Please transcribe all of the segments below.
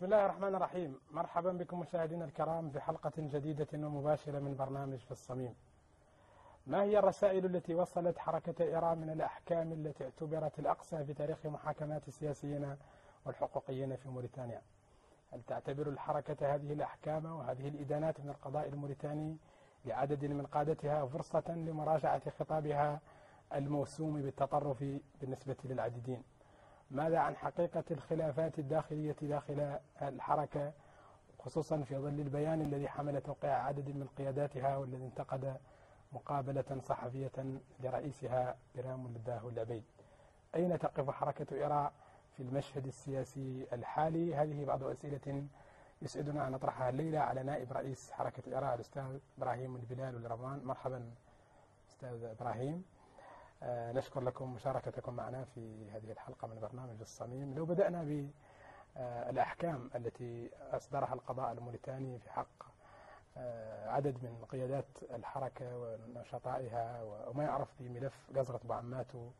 بسم الله الرحمن الرحيم. مرحبا بكم مشاهدينا الكرام في حلقة جديدة ومباشرة من برنامج في الصميم. ما هي الرسائل التي وصلت حركة إيران من الأحكام التي اعتبرت الأقصى في تاريخ محاكمات السياسيين والحقوقيين في موريتانيا؟ هل تعتبر الحركة هذه الأحكام وهذه الإدانات من القضاء الموريتاني لعدد من قادتها فرصة لمراجعة خطابها الموسوم بالتطرف بالنسبة للعديدين؟ ماذا عن حقيقة الخلافات الداخلية داخل الحركة خصوصا في ظل البيان الذي حمل توقيع عدد من قياداتها والذي انتقد مقابلة صحفية لرئيسها برام الداه العبيد؟ أين تقف حركة إيراء في المشهد السياسي الحالي؟ هذه بعض أسئلة يسعدنا أن نطرحها الليلة على نائب رئيس حركة إيراء الأستاذ إبراهيم البلال والرضوان مرحبا أستاذ إبراهيم. نشكر لكم مشاركتكم معنا في هذه الحلقة من برنامج الصميم. لو بدأنا بالأحكام التي أصدرها القضاء الموريتاني في حق آه، عدد من قيادات الحركة ونشطائها وما يعرف بملف قزغة بعماته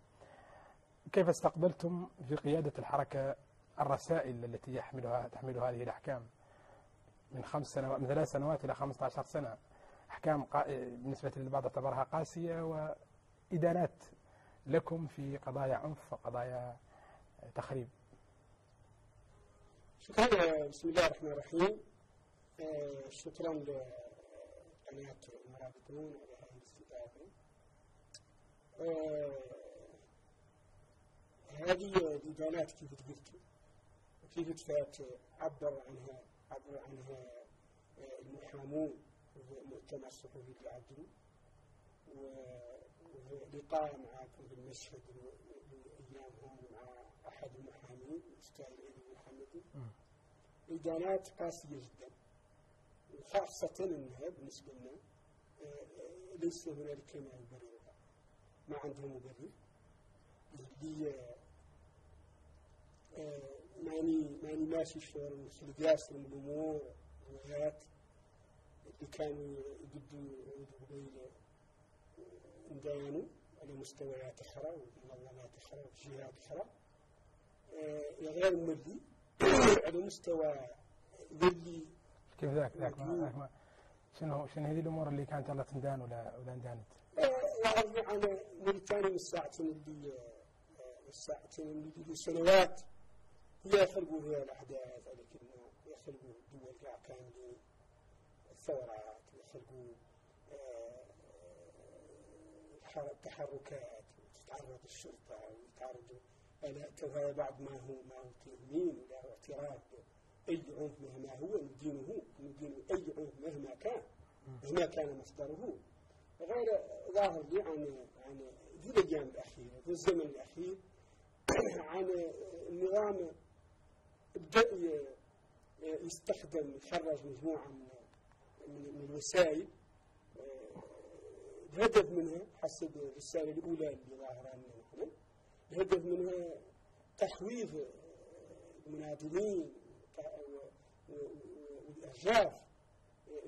كيف استقبلتم في قيادة الحركة الرسائل التي يحملها تحملها هذه الأحكام؟ من خمس سنوات من ثلاث سنوات إلى 15 سنة. أحكام بالنسبة للبعض اعتبرها قاسية وإدانات لكم في قضايا عنف وقضايا تخريب. شكرا بسم الله الرحمن الرحيم. آه، شكرا لقناة المرابطون على هذه الإدانات كيف قلت وكيف تفات عبر عنها عبر عنها آه، المحامون ومؤتمر الصحفي اللي ولقاء معكم بالمشهد الأيام هون مع أحد المحامين الاستاذ عيد المحمدي ادانات قاسية جدا وخاصة إنها بالنسبة لنا ليس هنالك ما يبررها ما عندهم مبرر. اللي ماني ماني ماشي شلون مثل قياس من الأمور الروايات اللي كانوا يقدوا يعودوا قبيلة. ندانوا على مستويات أخرى ومنظمات أخرى وجهات أخرى غير مولي على مستوى ذلي كيف ذاك؟ ذاك ما شنو شنو هذه الأمور اللي كانت الله تندان ولا ولا اندانت؟ يعني أنا موريتانيا من الساعتين اللي الساعتين اللي سنوات. هي يخلقوا فيها الأحداث لكن يخلقوا دول كاع كاملين الثورات يخلقوا تحركات وتتعرض الشرطة ويتعرضوا إلى بعض ما هو ما هو تأمين ولا اعتراف أي عنف مهما هو ندينه ندين أي عنف مهما كان مهما كان مصدره. غير ظاهر لي عن عن ذي الأيام الأخيرة في الزمن الأخير عن النظام بدأ يستخدم يخرج مجموعة من من الوسائل الهدف منها حسب الرسالة الأولى اللي ظاهرة نحن الهدف منها تخويف المناضلين والإرجاف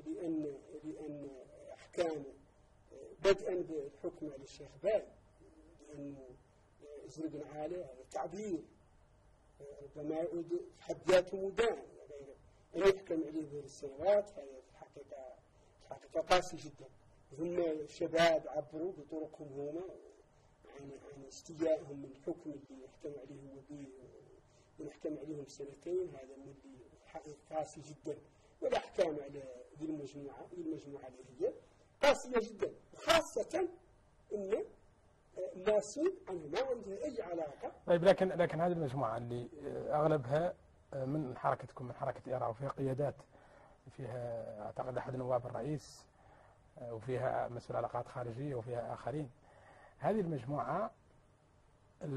لأن لأن أحكام بدءا بالحكم على الشيخ باي لأنه بن عالي هذا تعبير ربما يعود في حد ذاته مدان وغيره أن يحكم عليه بالسنوات هذا في الحقيقة الحقيقة قاسي جدا. هم شباب عبروا بطرقهم هما عن عن استيائهم من الحكم اللي يحكم عليه هو به ونحكم عليهم سنتين هذا حقيقة قاسي جدا. والأحكام على ذي المجموعة ذي المجموعة اللي هي قاسية جدا. وخاصة أن الناسين عنه ما عندها أي علاقة. طيب لكن لكن هذه المجموعة اللي أغلبها من حركتكم من حركة إيران وفيها قيادات فيها أعتقد أحد نواب الرئيس وفيها مسؤول علاقات خارجية وفيها آخرين. هذه المجموعة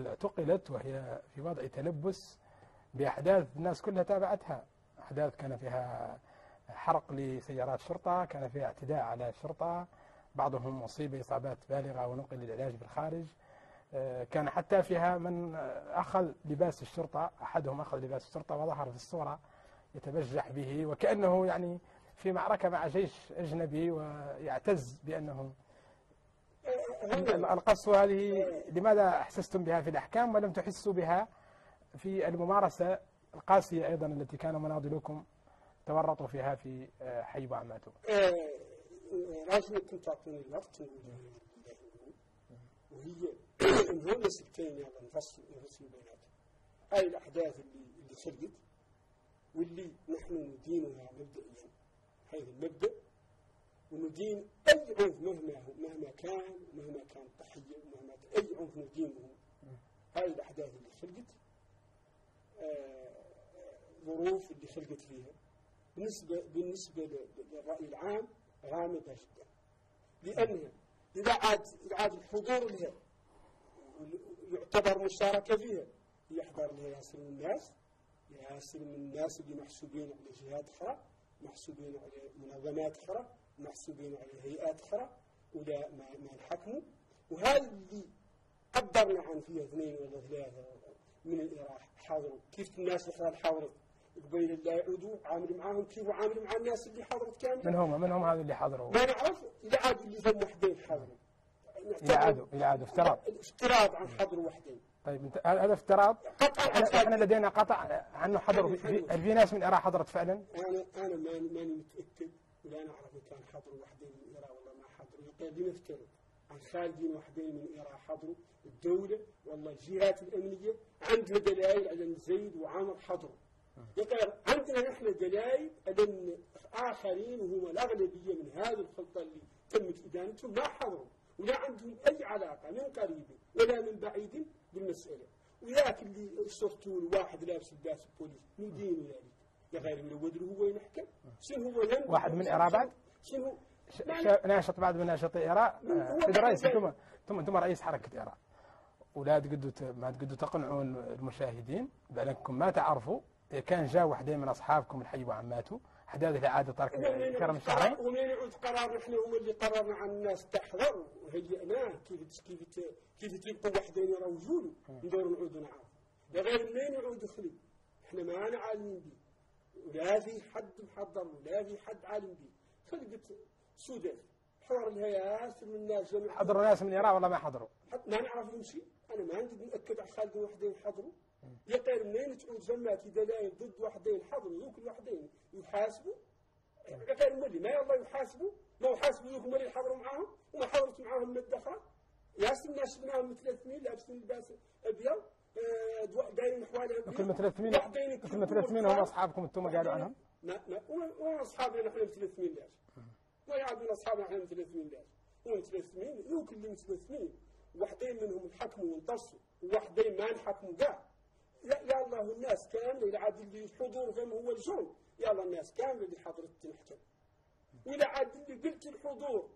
اعتقلت وهي في وضع تلبس بأحداث الناس كلها تابعتها. أحداث كان فيها حرق لسيارات شرطة كان فيها اعتداء على الشرطة بعضهم أصيب إصابات بالغة ونقل للعلاج بالخارج. كان حتى فيها من أخذ لباس الشرطة أحدهم أخذ لباس الشرطة وظهر في الصورة يتبجح به وكأنه يعني في معركة مع جيش أجنبي ويعتز بأنه القسوة هذه لماذا أحسستم بها في الأحكام ولم تحسوا بها في الممارسة القاسية أيضا التي كان مناضلكم تورطوا فيها في آه، حي بعماتو آه، لازم انكم تعطوني الوقت وهي هم سبتين يلا نفصل نفصل بيناتهم. هاي الأحداث اللي اللي خلقت واللي نحن ندينها مبدئيا. هذا المبدا وندين أي عنف مهما هو مهما كان مهما كان تحيه ومهما أي عنف ندينه هاي الأحداث اللي خلقت آه، ظروف اللي خلقت فيها. بالنسبة بالنسبة للرأي العام غامضة جدا. لأنها إذا عاد إذا عاد الحضور لها يعتبر مشاركة فيها. يحضر لها ياسر من الناس ياسر من الناس اللي محسوبين على جهات أخرى محسوبين على منظمات أخرى محسوبين على هيئات أخرى ولا ما, ما نحكموا وهذا اللي قدرنا عن فيها اثنين ولا ثلاثة من الإراح حاضروا. كيف الناس الأخرى حاضرت؟ قبيل لا يعودوا عامل معاهم كيف عامل مع الناس اللي حضرت كامل من هم؟ من هم هذا اللي حضروا ما نعرف. إذا عاد اللي ثم وحدين حضروا إلى عادوا إلى عادوا. افتراض افتراض عن حضر وحدين. طيب انت هذا افتراض؟ إحنا لدينا قطع عنه حضروا في, في, ناس من إراء حضرت فعلا؟ أنا أنا ماني ماني متأكد ولا نعرف إن كان حضروا وحدين من إيران ولا ما حضروا يقول لنذكر عن خالدين وحدين من إيران حضروا. الدولة والله الجهات الأمنية عندها دلائل على أن زيد وعامر حضروا. يقول عندنا نحن دلائل على أن آخرين وهم الأغلبية من هذه الخلطة اللي تمت إدانتهم ما حضروا. ولا عندهم أي علاقة من قريب ولا من بعيد بالمسألة. وياك اللي صرتوا واحد لابس لباس البوليس من دينه يعني يا غير ملود له هو ينحكم. شنو هو واحد من إيران بعد؟ شنو ناشط بعد من ناشطي إراء آه، رئيس أنتم أنتم رئيس حركة إراء ولا تقدروا ت- ما تقدروا تقنعوا المشاهدين بأنكم ما تعرفوا كان جاء وحدين من أصحابكم الحي وعماته حداثة الإعادة ترك كرم الشهرين ومن يعود قرار نحن هم اللي قررنا عن الناس تحضر وهيئناه كيف كيف كيف تبقوا وحدين يروجوا ندور نعود نعرف غير منين يعود خلي. إحنا ما أنا عالمين به ولا في حد محضر ولا في حد عالم به خلقت سودان حوار الهيئات من الناس. حضروا ناس من إراء ولا ما حضروا؟ ما نعرف نمشي أنا ما عندي مؤكد على خالد وحدين حضروا. يا غير منين تعود جماعتي دلائل ضد وحدين حضروا. ذوك الوحدين يحاسبوا. غير مولي ما يلا يحاسبوا. ما يحاسبوا ذوك مولي حضروا معاهم وما حضرت معاهم من الدخل. ياسر الناس شفناهم 300 لابسين لباس أبيض آه، دايرين حوالي كل مثل ثمين وحدين كل مثل ثمين هم أصحابكم أنتم قالوا عنهم؟ ما ما وين أصحابنا نحن مثل ثمين لاش ما يعرفون أصحابنا نحن مثل ثمين لاش هو مثل ثمين ذوك اللي مثل ثمين وحدين منهم انحكموا وانتصروا. ووحدين ما انحكموا كاع يا يا الله الناس كاملة إلى عاد اللي الحضور فهم هو الجون. الله الناس كامله اللي حضرت تنحكم والى عاد اللي قلت الحضور.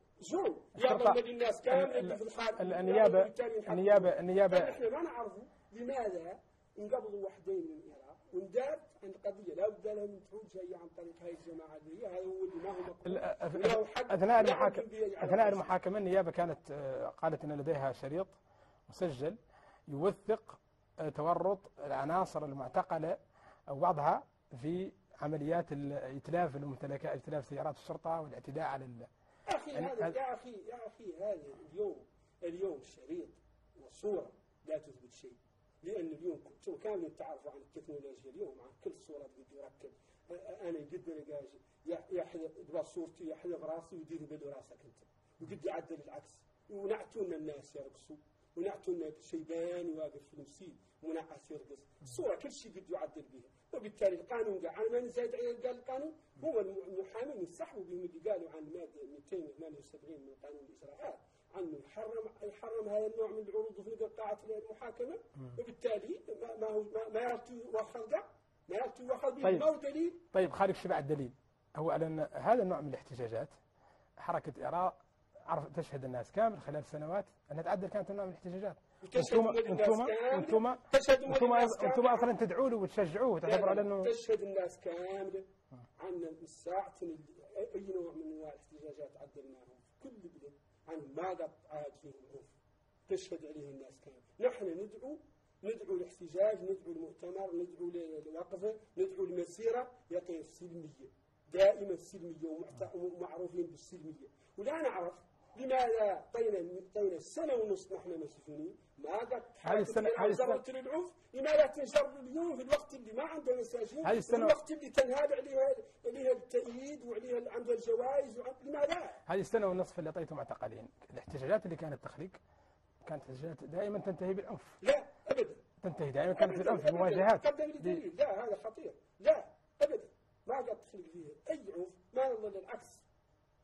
يا الله الذي الناس كامله اللي في الخارج ال- النيابة النيابة النيابة إحنا ما نعرف لماذا انقبضوا وحدين من العراق. واندارت عن قضية. لا بد لها من تعود جاية عن طريق هاي الجماعة اللي هي. هذا هو اللي ما هو مقبول ال- أث- ولا هو حق أثناء لا المحاكمة يمكن به على أثناء نفسه. المحاكمة النيابة كانت آه، قالت أن لديها شريط مسجل يوثق آه، تورط العناصر المعتقلة أو بعضها في عمليات الإتلاف الممتلكات إتلاف سيارات الشرطة والاعتداء على ال... يا أخي هذا يا أخي يا أخي هذا اليوم اليوم شريط وصورة لا تثبت شيء. لأن اليوم أنتم كاملين تعرفوا عن التكنولوجيا. اليوم عن كل صورة بده يركب. أنا قد قال يحذف صورتي يحذف راسي ويدير بده راسك أنت. وقد يعدل العكس. ونعتونا الناس يرقصوا. ونعتونا شيبان واقف في المسيد منعس يرقص الصورة كل شيء قد يعدل بها. وبالتالي القانون قال أنا ماني زايد عليه قال القانون. هو المحامين ينسحبوا بهم اللي قالوا عن الماده 278 من قانون الاجراءات عنه يحرم يحرم هذا النوع من العروض في قاعة المحاكمة. وبالتالي ما- ما هو ما- ما يؤخذ قاع ما يؤخذ به طيب. ما هو دليل؟ طيب خارج شبع الدليل هو على أن هذا النوع من الاحتجاجات حركة إراء عرف تشهد الناس كامل خلال سنوات. أنها تعدل كانت نوع من الاحتجاجات. أنتم أنتم. أنتم أنتم أنتم. أصلا تدعوا له وتشجعوه وتعتبروا على انه تشهد الناس كاملة عن الساعة اللي- أي نوع من أنواع الاحتجاجات عدلناهم كل بلد عن ما قد عاد فيهم عنف تشهد عليه الناس كاملة نحن ندعو ندعو الاحتجاج ندعو المؤتمر ندعو للوقفة ندعو المسيرة يقف سلمية دائما ومعت- ومعروفين بالسلمية. ولا نعرف لماذا طينا طينا سنه ونص نحن مسجونين ما قد هذه السنة- هذه السنة- جرت للعنف لماذا تنجر اليوم في الوقت اللي ما عنده مساجين؟ هذه السنة- في الوقت اللي تنهاب عليها عليها التأييد وعليها عندها الجوائز لماذا؟ هذه السنة والنصف اللي أعطيتم معتقلين الاحتجاجات اللي كانت تخلق كانت احتجاجات دائما تنتهي بالعنف. لا ابدا. تنتهي دائما كانت أبداً، بالعنف أبداً. دليل لا هذا خطير. لا ابدا. ما قد تخلق فيه أي عنف. ما نظل العكس.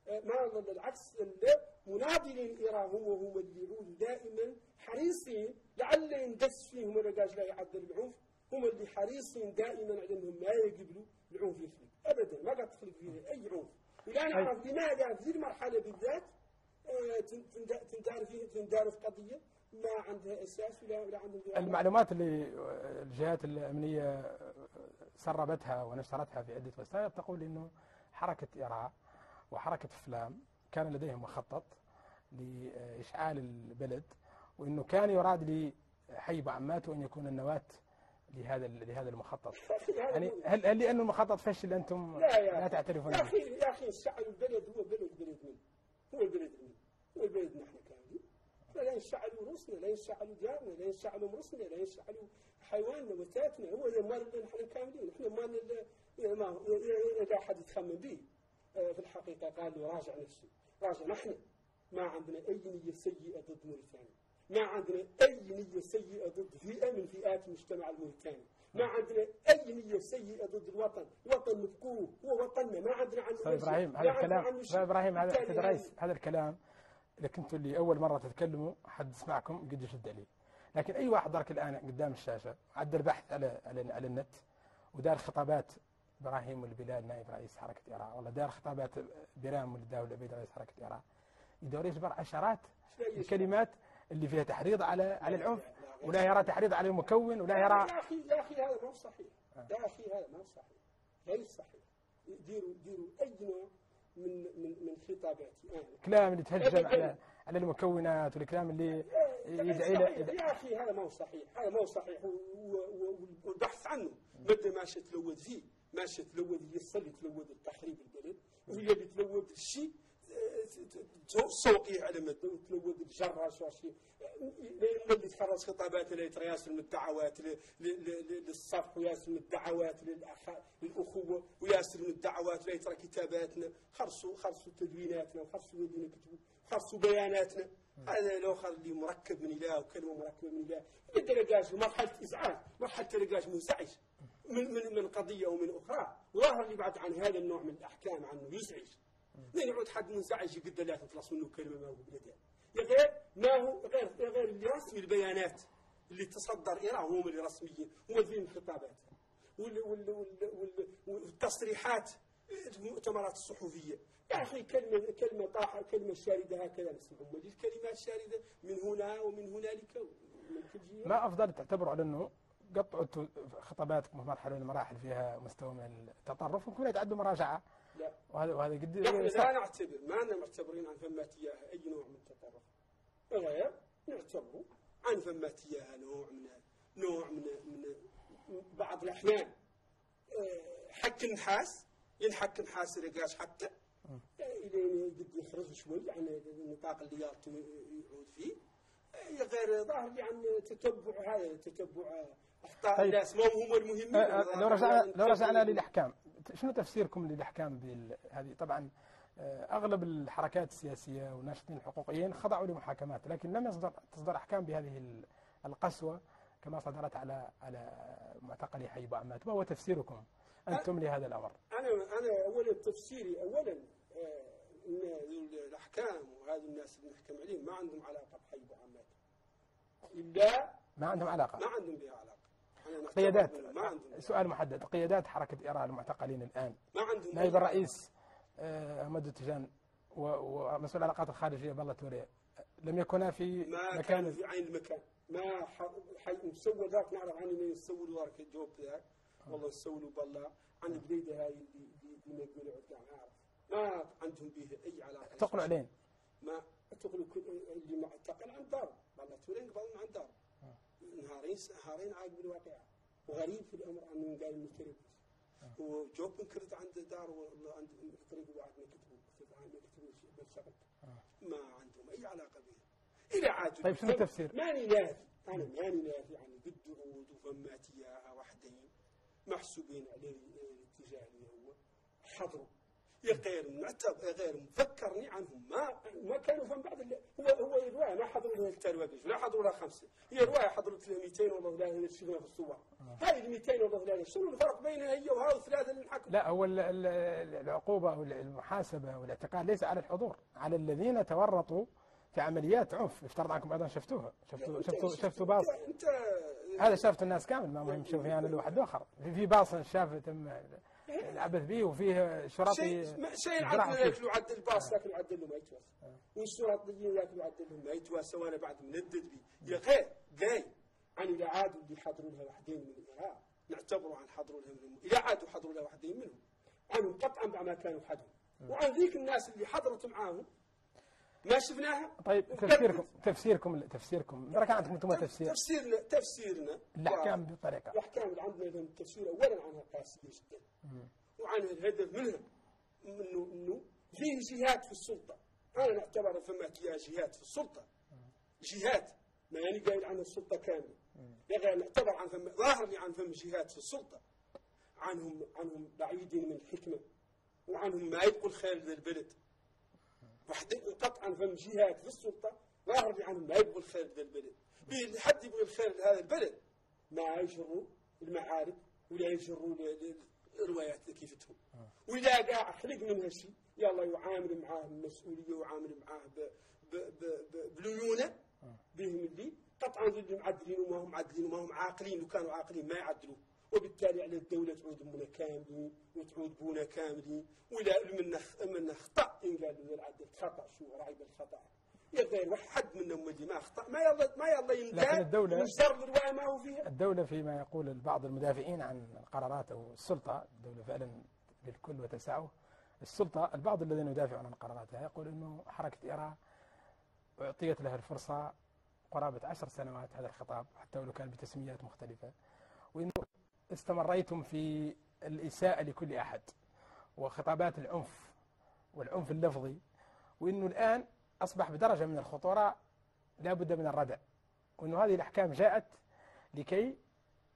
ما نظل العكس اللي مناضلين ايران هم هم اللي دائما حريصين لعل يندس فيهم الرجاج لا يعدل العنف. هم اللي حريصين دائما على أنهم ما يقبلوا العنف يخلق ابدا ما قد تخلق فيه أي عنف. ولا نعرف لماذا في هذه المرحلة بالذات آه، تن- تندار فيه تندار في قضية ما عندها أساس ولا ولا عندهم فيها المعلومات اللي الجهات الأمنية سربتها ونشرتها في عدة وسائل تقول أنه حركة إيراء وحركة فلام كان لديهم مخطط لإشعال البلد وأنه كان يراد لحي عمات وأن يكون النواة لهذا لهذا المخطط يعني هل هل لأنه المخطط فشل أنتم لا يا لا تعترفون يا؟ أخي يا الشعب البلد هو بلد بلد من هو البلد من هو البلد نحن كاملين لا ينشعلوا روسنا لا ينشعلوا ديارنا لا ينشعلوا مرسنا لا ينشعلوا حيواننا وتاتنا هو ذا مال اللي نحن كاملين نحن مال اللي ما اذا احد يتخمم به آه، في الحقيقة قال له راجع نفسه راجع نحن. ما عندنا أي نية سيئة ضد موريتانيا. ما عندنا أي نية سيئة ضد فئه من فئات المجتمع الموريتاني. ما عندنا أي نية سيئة ضد الوطن. وطن مفكوه هو وطننا. ما عندنا عنه أي. إبراهيم لا هذا الكلام. إبراهيم هذا أستاذ رئيس هذا الكلام إذا كنتوا اللي أول مرة تتكلموا حد يسمعكم قد يشد عليه لكن أي واحد ضرك الآن قدام الشاشة عدل بحث على على, على النت ودار خطابات إبراهيم والبلال نائب رئيس حركة ايران والله دار خطابات بيرام والداول العبيد رئيس حركة ايران يدور يجبر عشرات. الكلمات اللي فيها تحريض على على العنف ولا يرى تحريض على المكون ولا يرى يا أخي يا أخي هذا ما هو صحيح يا أخي هذا ما هو صحيح. غير صحيح. ديروا ديروا اي نوع من من من خطاباتي أنا كلام اللي تهجم على على المكونات والكلام اللي يدعي. له يا أخي هذا ما هو صحيح. هذا ما هو صحيح والبحث عنه مدى ماشي تلوث فيه ماشي تلوث هي اللي تلوث التخريب البلد وهي اللي تلوث الشيء سوقي على مدى وتلوث الجراش وشي اللي تخرج خطابات يترياسل من الدعوات ل- ل- ل- للصفح وياسر من الدعوات للأخوة وياسر من الدعوات لا يترى كتاباتنا خرصوا خرصوا تدويناتنا وخرصوا الذين كتبوا خرصوا بياناتنا. هذا الآخر اللي مركب من إله وكلمة مركبة من إله. انت لقاش مرحلة إزعاج مرحلة لقاش منزعج من من من قضية ومن أخرى. وظاهر اللي بعد عن هذا النوع من الأحكام عنه يزعج. لا يعود حد منزعج يقد لا تخلص منه كلمة ما هو بلدان يا غير ما هو غير غير اللي رسمي البيانات اللي تصدر ايران هم اللي رسميين هم اللي الخطابات وال وال وال وال والتصريحات المؤتمرات الصحفية. يا أخي كلمه كلمة طاحة كلمة شاردة هكذا نسمعهم الكلمات شارده من هنا ومن هنالك؟ ما أفضل تعتبروا على أنه قطعوا خطاباتكم في مرحله من المراحل فيها مستوى من التطرف ممكن يتعدوا مراجعة. لا. وهذا وهذا قد. لا نعتبر ما معتبرين عن فمات إياها أي نوع من التطرف. غير نعتبر عن فمات إياها نوع من نوع من من بعض الأحيان. آه، حك النحاس ينحك نحاس رقاش حتى إلين قد يخرج شوي عن النطاق اللي يعود فيه. غير ظاهر لي عن تتبع هذا تتبع أخطاء طيب. الناس ما هم المهمين. آه، آه، لو رجعنا لو رجعنا للأحكام شنو تفسيركم للأحكام هذه؟ طبعا آه، أغلب الحركات السياسية والناشطين الحقوقيين خضعوا لمحاكمات لكن لم يصدر تصدر أحكام بهذه ال- القسوة كما صدرت على على معتقلي حي عمات ما هو تفسيركم؟ أنتم لهذا الأمر. أنا أنا اولا تفسيري اولا آه، الأحكام وهذه الناس اللي نحكم عليهم ما عندهم علاقة بحي عمات إلا ما عندهم علاقة. ما عندهم بها نعتبر قيادات. ما عندهم. سؤال محدد. قيادات حركة إيران المعتقلين الآن. ما عندهم نائب الرئيس آه، أحمد التجان ومسؤول العلاقات الخارجية بالله توري لم يكونا في ما كان مكان في عين المكان. ما مسوى ذاك نعرف عني من يسولوا ذاك الجوب ذاك. والله يسولوا بالله. عن البليده هاي اللي اللي ما يقولوا عدنا ما ما عندهم بها أي علاقة. تقلوا عليه ما كل اللي معتقل عن دار. والله تورين قبل عن دار. نهارين نهارين عاقب الواقعة وغريب في الأمر أنه قال تربس وجوب انكرت عند دار ولا عند طريق واحد ما كتبوا ما ما عندهم أي علاقة بها إلى عاد طيب شنو التفسير؟ ماني نافي أنا ماني نافي يعني ضد عود وفمات اياها وحدين محسوبين عليه الاتجاه اللي هو حضروا. غير معتب غير مفكرني عنهم. ما ما كانوا فهم بعد اللي هو هو الروايه ما حضروا الترويج لا حضروا لها خمسة. هي روايه حضرت لها 200 والله لا شفنا في الصور. هذه ال 200 والله لا شنو الفرق بينها هي وهذا الثلاثة اللي نحكم؟ لا هو ال- ال- العقوبة أو المحاسبة والاعتقال ليس على الحضور على الذين تورطوا في عمليات عنف. يفترض عنكم أيضا شفتوها. شفتوا شفتوا شفتوا باص. انت هذا شافته الناس كامل ما مهم شوف يعني لواحد آخر في في باص شاف تم العبث به وفيه شرطي شيء ما- شيء زرع عدل فيه. ياكلوا عدل باص لكن عدل ما يتواسى والشرطيين ياكلوا عدل ما يتواسى وأنا بعد مندد بي يا غير جاي عن اذا عادوا اللي حضروا لها وحدين من الارهاب نعتبروا عن حضروا لها منهم. إذا عادوا حضروا لها وحدين منهم. عنهم قطعا بعد ما كانوا حدهم وعن ذيك الناس اللي حضرت معاهم ما شفناها؟ طيب تفسيركم تفسيركم تفسيركم. كان عندكم أنتم تفسير. تفسيرنا. تفسيرنا الاحكام بطريقه الاحكام اللي عندنا لهم التفسير اولا عنها قاسيه جدا. وعن الهدف منها. انه إنه فيه جهات في السلطة. أنا نعتبر فما جهات في السلطة. جهات ما يعني قايل عنها السلطة كاملة. يعني نعتبر عن فم ظاهر لي عن فم جهات في السلطة. عنهم عنهم بعيدين من الحكمة. وعنهم ما يبقوا الخير للبلد. وحدين قطعا فم جهات في السلطة ظاهر لي عنهم ما يبغوا الخير للبلد بيه حد يبغى الخير لهذا البلد ما يجروا المعارك ولا يجروا اللي كيفتهم. وإذا قاع خلق منها شيء يلا يعامل معاه بمسؤولية ويعامل معاه بليونة بهم اللي قطعا ضد معدلين وما هم معدلين وما هم عاقلين لو كانوا عاقلين ما يعدلوا. وبالتالي على الدولة تعود منا كاملين وتعود بونا كاملين ولا منا منا خطأ إن قال له العدل خطأ شو رعيب الخطأ. يا غير واحد منهم اللي ما أخطأ ما يلا ما يلا يندى لكن الدولة- ويجر ما هو فيها. الدولة فيما يقول بعض المدافعين عن القرارات أو السلطة الدولة فعلا للكل وتسعه السلطة البعض الذين يدافعون عن قراراتها يقول أنه حركة إيران أعطيت لها الفرصة قرابة عشر سنوات هذا الخطاب حتى ولو كان بتسميات مختلفة. وأنه استمريتم في الإساءة لكل أحد وخطابات العنف والعنف اللفظي وأنه الآن أصبح بدرجة من الخطورة لا بد من الردع وأنه هذه الأحكام جاءت لكي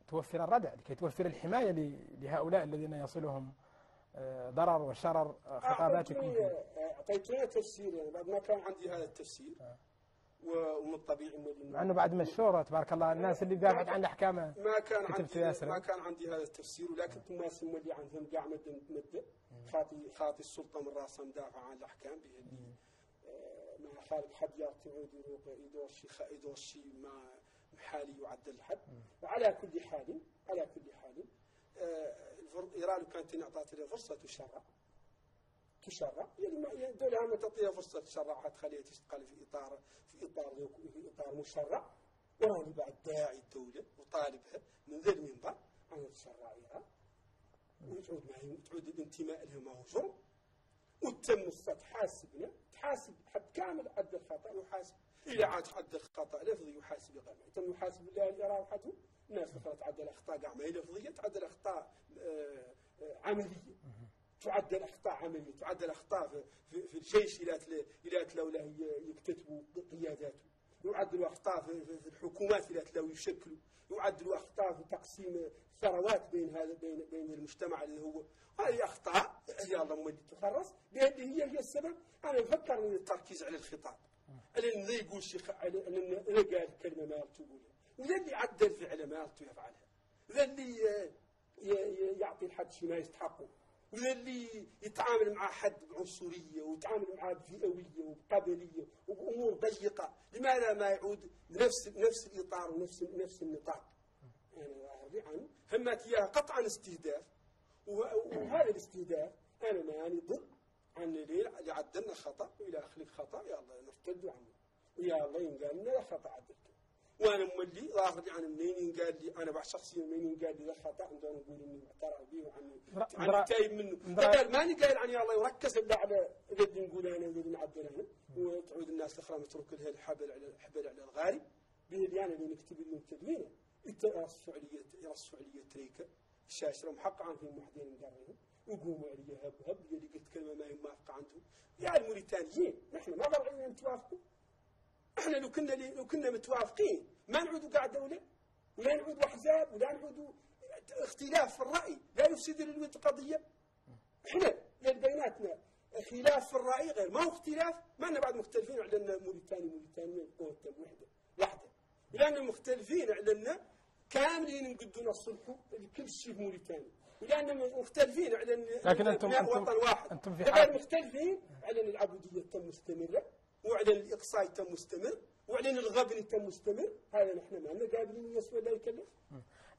توفر الردع لكي توفر الحماية لهؤلاء الذين يصلهم آه، ضرر وشرر آه، خطاباتكم فيه. أعطيتني تفسير يعني بعد ما كان عندي هذا التفسير ومن الطبيعي إنه- مع أنه بعد مشهورة تبارك الله. الناس اللي دافعت عن الأحكام ما كان عندي. ما كان عندي هذا التفسير ولكن ما سمولي عنهم قاع مدة مدة خاطي خاطي السلطة من راسها مدافع عن الأحكام به اللي آه، مع خالد حد يروق يدور شي يدور شي ما محالي يعدل الحد. وعلى كل حال على كل حال آه، إيران كانت لها فرصة تشرع تشرع. يعني ما يعني تعطيها فرصة تشرع تخليها تشتغل في إطار في إطار في إطار مشرع. وأنا بعد داعي الدولة وطالبها من ذا المنبر أن تشرع إيران وتعود معي وتعود الانتماء لها ما هو جرم وتم تحاسبنا تحاسب حد كامل حد الخطأ يحاسب إذا عاد حد الخطأ لفظي يحاسب غير تم يحاسب الله الإيران وحده الناس أخرى تعدل أخطاء قاع ما هي لفظية؟ تعدل أخطاء آه، آه، عملية. تعدل اخطاء عمليه تعدل اخطاء في, في, الجيش إلى تل- إلى تلولا يكتتبوا قياداته. يعدلوا أخطاء في, الحكومات إلى تلو يشكلوا. يعدلوا أخطاء في تقسيم ثروات بين هذا بين بين المجتمع اللي هو. هذه أخطاء هي اللهم اللي تخرص بهذه هي هي السبب. أنا بفكر من التركيز على الخطاب. لأن ذا يقول شيء لأن أنا قال كلمه ما تقولها. وذا اللي عدل فعله ما يفعلها. ذا اللي يعطي الحد شيء ما يستحقه. وذا اللي يتعامل مع حد بعنصرية ويتعامل معاه بفئوية وبقبلية وبأمور ضيقة لماذا ما يعود بنفس نفس الإطار ونفس نفس النطاق؟ أنا راضي عنه همت إياها قطعا استهداف وه- وهذا الاستهداف أنا ماني ضد عن اللي عدلنا خطأ وإلى آخره خطأ يا الله نرتد عنه. ويا الله ينقال لنا خطأ عدلته وأنا مولي لي عن منين ينقال لي أنا بعد شخصيا منين ينقال لي ذا خطا عندنا نقول اني معترف به وعني عني تايب منه قال ماني قايل عن يا الله يركز إلا على الذي نقول أنا والذي نعدل أنا وتعود الناس الأخرى متروك لها الحبل على الحبل على الغارب به اللي أنا اللي نكتب اللي نكتب هنا إنت يا السعوديه تريكة. الشاشرة حق عن فيهم وحدين مقررين وقوموا علي هب هب. اللي قلت كلمة ما هي موافقة عندهم. يا الموريتانيين. نحن ما ضرعنا نتوافقوا. إحنا لو كنا لو كنا متوافقين ما نعودوا قاعد دولة ولا نعودوا أحزاب ولا نعودوا اختلاف في الرأي لا يفسد للود قضية. إحنا لأن بيناتنا خلاف في الرأي غير ما هو اختلاف؟ ما لنا بعد مختلفين على أن موريتاني موريتاني قوة وحدة واحدة لأن مختلفين على أن كاملين نقدوا نصلحوا كل شيء في موريتانيا. ولأن مختلفين على أن لكن أنتم- وطن واحد أنتم في حال- مختلفين على أن العبودية تم مستمرة. وعلى ان الإقصاء تم مستمر وعلى الغبن تم مستمر هذا نحن ما لنا قابلين يسوى لا يكلف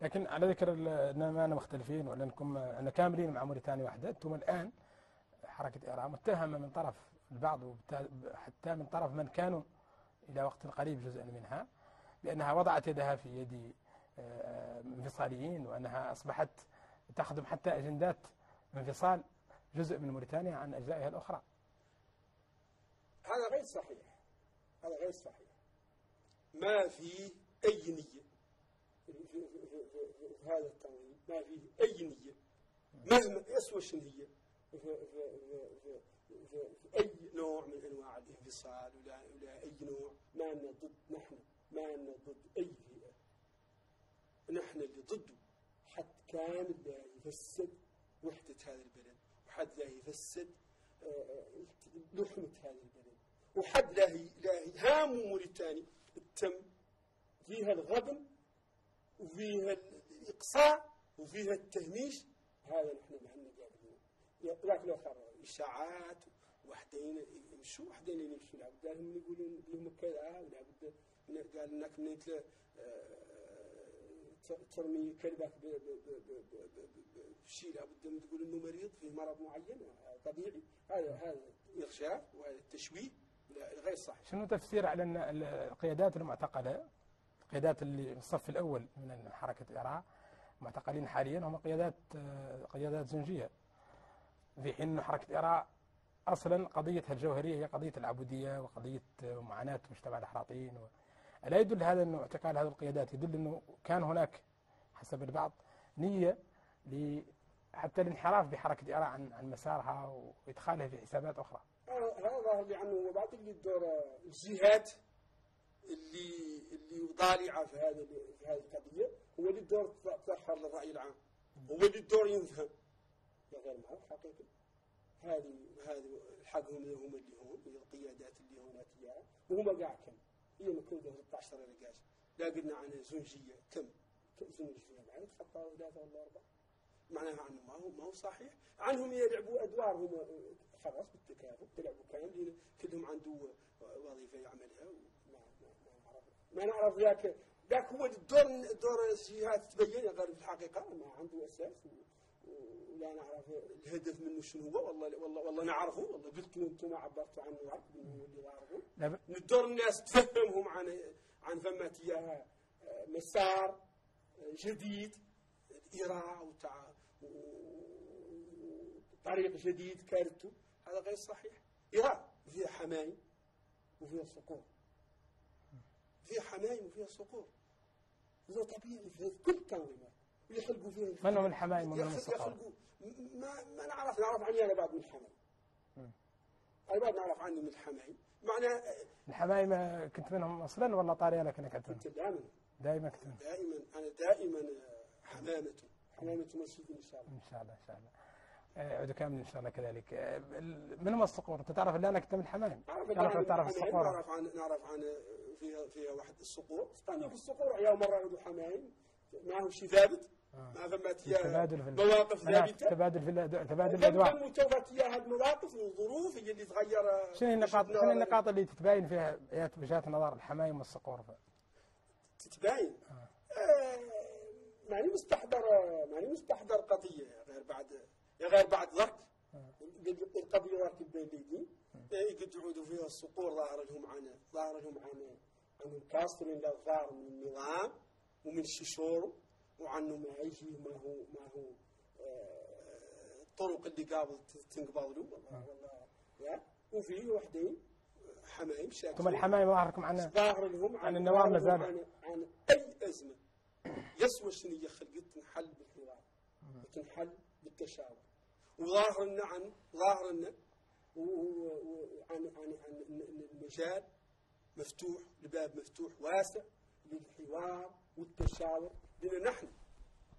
لكن على ذكر اننا ما مختلفين ولا إنكم ان كاملين مع موريتانيا واحدة أنتم الآن حركة إيران متهمة من طرف البعض حتى من طرف من كانوا إلى وقت قريب جزءا منها بانها وضعت يدها في يد آه، انفصاليين وأنها أصبحت تخدم حتى أجندات انفصال جزء من موريتانيا عن أجزائها الأخرى. هذا غير صحيح. هذا غير صحيح. ما في أي نية في, هذا التنظيم. ما فيه أي نية. مهما يسوى هي في, في, في, أي نوع من أنواع الانفصال ولا, ولا أي نوع. ما لنا ضد نحن. ما لنا ضد أي فئة. نحن اللي ضده. حد كامل لا يفسد وحدة هذا البلد. وحد لا يفسد آه، لحمة هذا البلد. وحد لا هي لا هي هام موريتاني تم فيها الغبن وفيها الإقصاء وفيها التهميش. هذا نحن عندنا قابلين لكن لو خر إشاعات وحدين يمشوا وحدين يمشوا. لا بد لهم يقولون لهم كذا ولا بد من- قال انك من انت ترمي كلبك بشيء لا بد من تقول إنه مريض فيه مرض معين طبيعي. هذا هذا إرشاد وهذا التشويه. غير صحيح. شنو تفسير على ال- القيادات المعتقلة القيادات اللي في الصف الأول من حركة ايران معتقلين حاليا هم قيادات قيادات زنجية. في حين انه حركة ايران أصلا قضيتها الجوهرية هي قضية العبودية وقضية آه، معاناة مجتمع الأحراطيين. و... الا يدل هذا إنه اعتقال هذه القيادات يدل إنه كان هناك حسب البعض نية ل حتى الانحراف بحركة ايران عن عن مسارها وإدخالها في حسابات أخرى. هذا عنه وبعد اللي الدور الجهات اللي اللي ضالعه في هذا في هذه القضية هو اللي الدور تظهر للرأي العام. هو اللي الدور ينفهم. يا غير هو حقيقي. هذه هذه حقهم هم اللي هم هي القيادات اللي هناك اياها وهم قاع كم؟ هي مكودة 13 رجاج لا قلنا عنها زنجية كم؟ زنجية يعني تخطى ثلاثة ولا أربعة. معناها عنه ما هو ما هو صحيح. عنهم يلعبوا أدوار هم خلاص بالتكافؤ تلعبوا كاملين كلهم عنده وظيفة يعملها وما ما, ما نعرف. ما نعرف ذاك. ذاك هو الدور دور الجهات تبين غير في الحقيقة. ما عنده أساس ولا نعرف الهدف منه شنو هو. والله والله والله نعرفه. والله قلتوا أنتم عبرتوا عنه عرف انه هو اللي ب- ندور الناس تفهمهم عن عن فمات اياها مسار جديد إيراع وتع... طريق جديد كارته هذا غير صحيح. إيراع فيها حمايم وفيها صقور. فيها حمايم وفيها صقور. هذا طبيعي في كل التنظيمات يخلقوا فيها من هم الحمايم ومن هم الصقور؟ ما ما نعرف نعرف عني أنا بعد من الحمايم أنا بعد نعرف عني من الحمايم معناه الحمايم كنت منهم أصلا ولا طاري لك انك كنت منهم؟ كنت دائما. دائما كنت منهم. دائما. أنا دائما حمامة. حمامة مسجد إن شاء الله. إن شاء الله إن شاء الله. آه، عدو كامل إن شاء الله كذلك. آه، من هم الصقور؟ أنت تعرف الا انك انت من نعرف تعرف عن تعرف الصقور؟ نعرف عن نعرف عن فيها فيها واحد الصقور. استنوا في الصقور يا مرة عندوا حمايم معهم شيء ثابت. ما فمات اياها تبادل في مواقف أنا ثابتة. تبادل في تبادل الأدوار. توفت اياها المواقف والظروف هي اللي تغير شنو النقاط شنو النقاط؟ اللي تتباين فيها وجهات نظر الحمايم والصقور؟ تتباين. آه، ماني مستحضر ماني مستحضر قضية غير بعد غير بعد ضرب. القضية ضرب بين اليدين قد يعودوا فيها الصقور ظاهر لهم عن ظاهر لهم عن عن كاسرين الأظفار من النظام ومن الششور وعنه ما يجي ما هو ما هو آه، الطرق اللي قابل تنقبض له والله والله يا. وفيه وحدين حمايم شاكين ثم الحمايم ظاهركم عنها. ظاهر لهم عن النوام ظاهر لهم مازال. عن, عن أي أزمة. يسوى شنو هي خلقت نحل بالحوار وظاهر لنا عن ظاهر لنا وعن عن عن المجال مفتوح الباب مفتوح واسع للحوار والتشاور. لنا نحن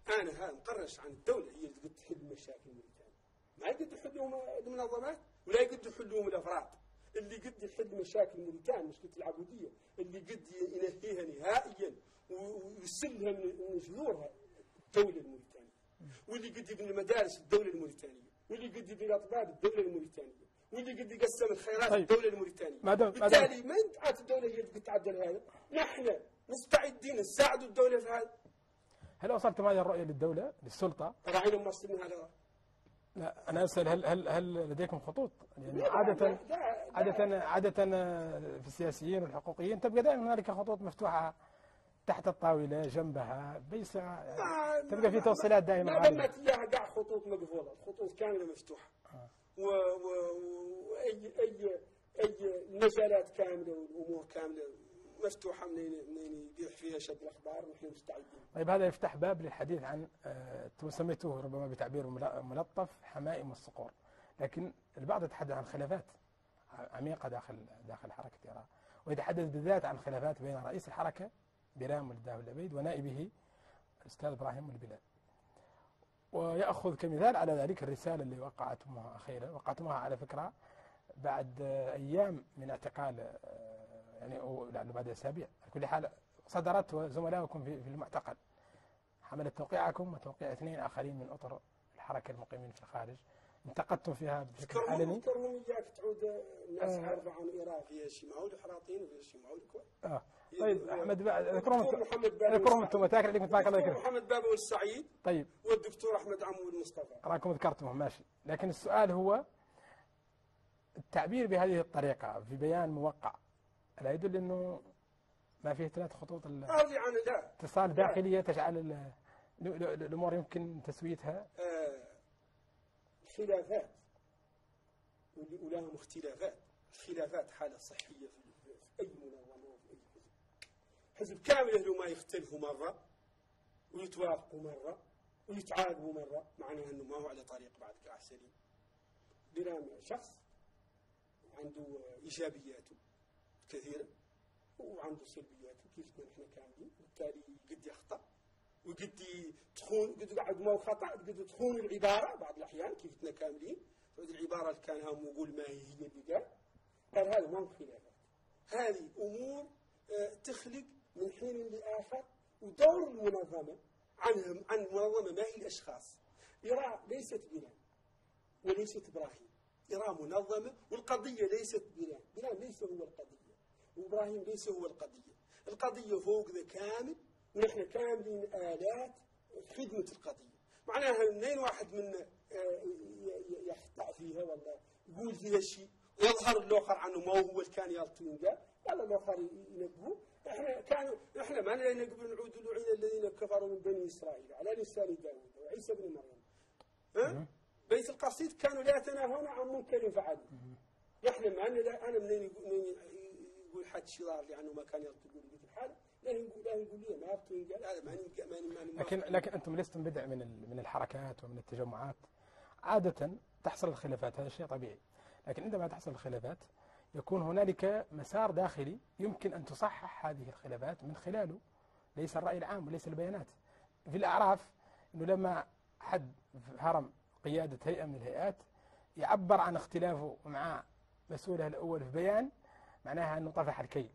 أنا هذا مقرش عن الدولة هي اللي تحل مشاكل موريتانيا ما يقدر يحلهم المنظمات ولا يقدر يحلهم الأفراد. اللي قد يحل مشاكل موريتانيا مشكلة العبودية اللي قد ينهيها نهائيا. ويسلها من جذورها الدولة الموريتانية واللي قد يبني مدارس الدولة الموريتانية واللي قد يبني الأطباء الدولة الموريتانية واللي قد يقسم الخيرات طيب. دام- ما بالتالي ما أنت الدولة هي اللي تعدل هذا نحن مستعدين نساعد الدولة في هذا هل وصلتم هذه الرؤية للدولة للسلطة؟ راعينا موصلين هذا لا أنا أسأل هل هل هل لديكم خطوط؟ يعني عادة لا، لا، لا. عادة عادة في السياسيين والحقوقيين تبقى دائما هنالك خطوط مفتوحة تحت الطاولة جنبها بيس ما- تبقى في توصيلات دائما ما. دمت إياها قاع خطوط مقفولة الخطوط كاملة مفتوحة. و- و- واي اي أي المجالات كاملة والأمور كاملة مفتوحة منين منين يبيح فيها شد الأخبار نحن مستعدين. طيب هذا يفتح باب للحديث عن آه، أنتم سميتوه ربما بتعبير مل- ملطف حمائم الصقور. لكن البعض يتحدث عن خلافات عميقة داخل داخل حركة إيران. ويتحدث بالذات عن خلافات بين رئيس الحركة بيرام ولداه العبيد ونائبه الأستاذ إبراهيم البلاد ويأخذ كمثال على ذلك الرسالة اللي وقعتموها أخيرا وقعتموها على فكرة بعد أيام من اعتقال يعني أو لعله بعد أسابيع. على كل حال صدرت زملائكم في في المعتقل. حملت توقيعكم وتوقيع اثنين آخرين من أطر الحركة المقيمين في الخارج. انتقدتم فيها بشكل علني. اياك تعود الناس آه. عارفة عن إيران فيها شي معول حراطين وفيها شي كويس آه. طيب أحمد بقى أذكرهم أذكرهم أنتم متأكد عليكم تبارك الله يكرمك محمد بابا والسعيد طيب. والدكتور أحمد عمود مصطفى راكم ذكرتمهم ماشي. لكن السؤال هو التعبير بهذه الطريقة في بيان موقع لا يدل أنه ما فيه ثلاث خطوط هذه عن لا. اتصال داخلية تجعل ال- ال- ال- الأمور يمكن تسويتها. آه، واللي ولهم اختلافات الخلافات حالة صحية في في أي منظمة وفي أي حزب حزب كامل له ما يختلفوا مرة ويتوافقوا مرة ويتعاقبوا مرة معناها أنه ما هو على طريق بعد قاع سليم. بنام شخص عنده إيجابياته كثيرة وعنده سلبياته كيف ما نحن كاملين بالتالي قد يخطأ وقد تخون قد قاعد ما هو خطأ قد تخون العبارة بعض الأحيان كيف إحنا كاملين. تعود العبارة اللي كان هم يقول ما هي هي اللي قال قال هذا ما هو خلافات. هذه أمور آه، تخلق من حين لآخر ودور المنظمة عنهم عن المنظمه ما هي الاشخاص إيران ليست بلاد وليست إبراهيم. إيران منظمة والقضية ليست بلاد بلاد ليس هو القضية. وإبراهيم ليس هو القضية. القضية فوقنا كامل. ونحن كاملين آلات خدمة القضية. معناها منين واحد منا آه، ي- ي- يخطأ فيها ولا يقول فيها شيء ويظهر الآخر عنه ما هو اللي كان يلطين قال ولا الآخر ينبهه. إحنا كانوا إحنا ما لنا نقبل نعود لعين الذين كفروا من بني إسرائيل على لسان داوود وعيسى بن مريم. ها؟ بيت القصيد كانوا لا يتناهون عن منكر فعلوا نحن ما لنا أنا منين يقول حد لي عنه ما كان يقول لي الحال؟ لا يقول لا يقول لي ما يلطي قال. هذا ماني ماني ماني لكن لكن أنتم لستم بدع من من الحركات ومن التجمعات. عادة تحصل الخلافات هذا شيء طبيعي. لكن عندما تحصل الخلافات يكون هنالك مسار داخلي يمكن أن تصحح هذه الخلافات من خلاله. ليس الرأي العام وليس البيانات. في الأعراف أنه لما حد هرم قيادة هيئة من الهيئات يعبر عن اختلافه مع مسؤوله الأول في بيان معناها أنه طفح الكيل.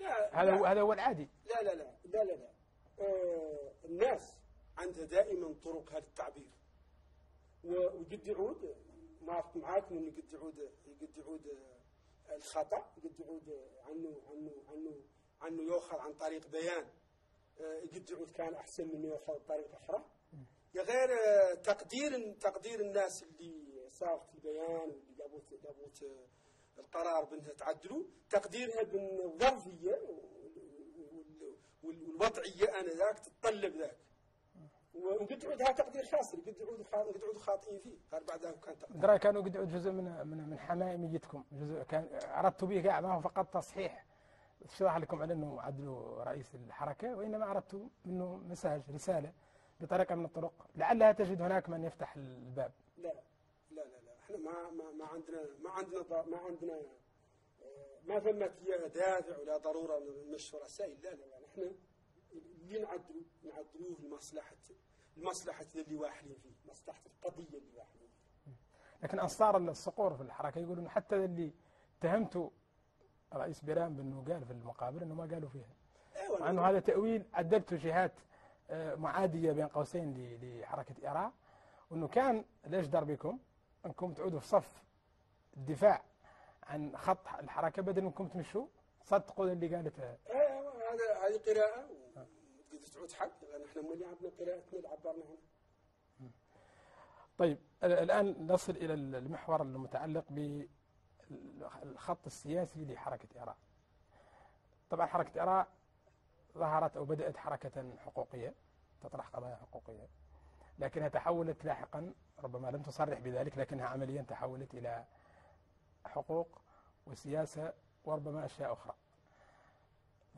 لا هذا لا. هو هذا هو العادي. لا لا لا لا لا, لا. آه الناس عندها دائما طرق هذا التعبير. وقد يعود ما معاكم انه قد يعود قد يعود الخطأ قد يعود عنه عنه عنه عنه يؤخذ عن طريق بيان. آه، قد يعود كان أحسن من يؤخذ بطريقه أخرى. غير آه، تقدير تقدير الناس اللي صارت البيان واللي جابوت جابوت آه، القرار بأنها تعدلوا. تقديرها بأن الظرفية وال- وال- والوضعية آنذاك تتطلب ذاك. وقد تعود هذا تقدير خاسر قد يعود خا- قد يعود خاطئين فيه. قال بعد ذلك كان تقدير درا كانوا قد يعود جزء من من من حمائميتكم جزء كان اردت به ما هو فقط تصحيح. شرح لكم على أنه عدلوا رئيس الحركة وإنما اردت منه مساج رسالة بطريقة من الطرق. لعلها تجد هناك من يفتح الباب. لا لا لا لا. إحنا ما ما ما عندنا ما عندنا ما عندنا آه، ما ثمة دافع ولا ضرورة نمشي رسائل لا لا لا. إحنا اللي نعدلوا نعدلوه لمصلحه لمصلحه اللي واحدين فيه مصلحة القضية اللي واحدين فيه. لكن أنصار الصقور في الحركة يقولون حتى اللي اتهمتوا رئيس بيرام بأنه قال في المقابر أنه ما قالوا فيها. أيوه مع أنه هذا تأويل عدلته جهات آه، معادية بين قوسين لحركة إيران وأنه كان الأجدر بكم؟ أنكم تعودوا في صف الدفاع عن خط الحركة بدل منكم تمشوا تصدقوا اللي قالته. أيوه هذا هذه وتقدر تعود حق لأن إحنا مولي عندنا قراءتنا اللي عبرنا عنها طيب ال- الآن نصل إلى المحور المتعلق بالخط السياسي لحركة إيران. طبعا حركة إيران ظهرت أو بدأت حركة حقوقية تطرح قضايا حقوقية لكنها تحولت لاحقا ربما لم تصرح بذلك لكنها عمليا تحولت إلى حقوق وسياسة وربما أشياء أخرى.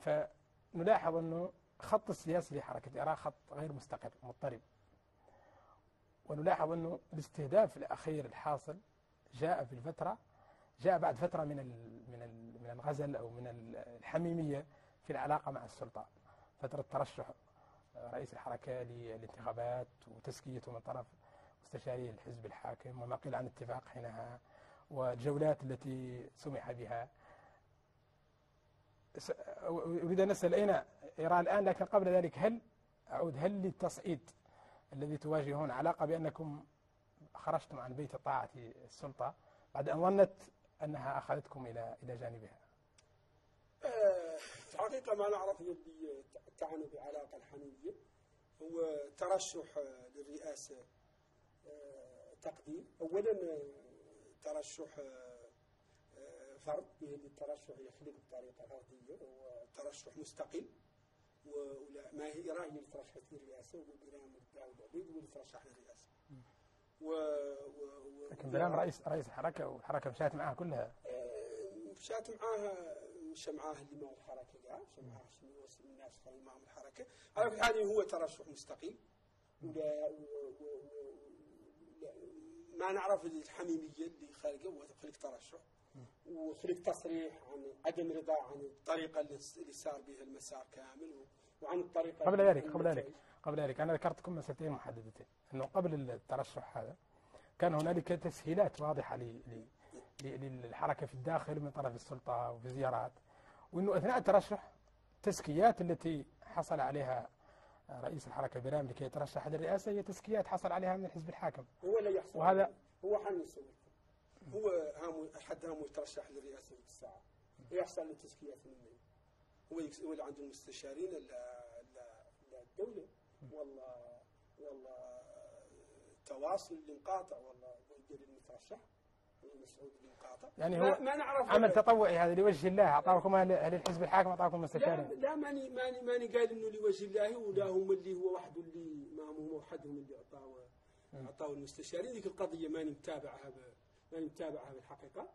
فنلاحظ أنه خط السياسي لحركة إيران خط غير مستقر مضطرب. ونلاحظ أنه الاستهداف الأخير الحاصل جاء في الفترة جاء بعد فترة من من من الغزل أو من الحميمية في العلاقة مع السلطة. فترة ترشح رئيس الحركة للانتخابات وتزكيته من طرف مستشاري الحزب الحاكم وما قيل عن اتفاق حينها والجولات التي سمح بها. أريد أن أسأل أين إيران الآن؟ لكن قبل ذلك هل أعود هل للتصعيد الذي تواجهون علاقة بأنكم خرجتم عن بيت طاعة السلطة بعد أن ظنت أنها أخذتكم إلى إلى جانبها؟ آه، الحقيقة ما نعرف اللي تعني بعلاقة الحميمية هو ترشح للرئاسة آه، تقديم. أولا آه، ترشح آه، آه، فرد يهدي الترشح يخلق بطريقة فردية هو ترشح مستقل ولا ما هي إيران اللي ترشحت للرئاسة وإيران الدولة اللي ترشح للرئاسة. و, و... و... لكن بلام رئيس رئيس الحركة والحركة مشات معها كلها. مشات معاها مشى معاها اللي مع الحركه كاع مشى معاها شنو من الناس اللي معهم الحركة. على كل حال هو ترشح مستقيم ولا و- و- و- لا- ما نعرف الحميمية اللي خارجه هو خلق ترشح. وخلق تصريح عن عدم رضا عن الطريقة اللي صار بها المسار كامل وعن الطريقة قبل ذلك قبل ذلك قبل ذلك أنا ذكرت لكم مسألتين محددتين أنه قبل الترشح هذا كان هنالك تسهيلات واضحة ل- ل- ل- للحركة في الداخل من طرف السلطة وفي زيارات وأنه أثناء الترشح تزكيات التي حصل عليها رئيس الحركة برام لكي يترشح للرئاسة هي تزكيات حصل عليها من الحزب الحاكم. هو لا يحصل وهذا- هو حن يسوي هو هامو حد هامو يترشح للرئاسه في الساعة يحصل له تزكيات منه هو هو اللي عنده المستشارين لا لا لا الدولة والله والله تواصل الانقاطع والله يقدر المترشح يعني هو ما نعرف عمل تطوعي هذا لوجه الله. أعطاكم أهل أهل الحزب الحاكم أعطاكم لا مستشارين لا ماني ماني ماني قايل إنه لوجه الله ولا هم اللي هو وحده اللي ما هم هو وحدهم اللي اعطاه أعطاه المستشارين. ذيك القضية ماني متابعها ب... ماني متابعها بالحقيقة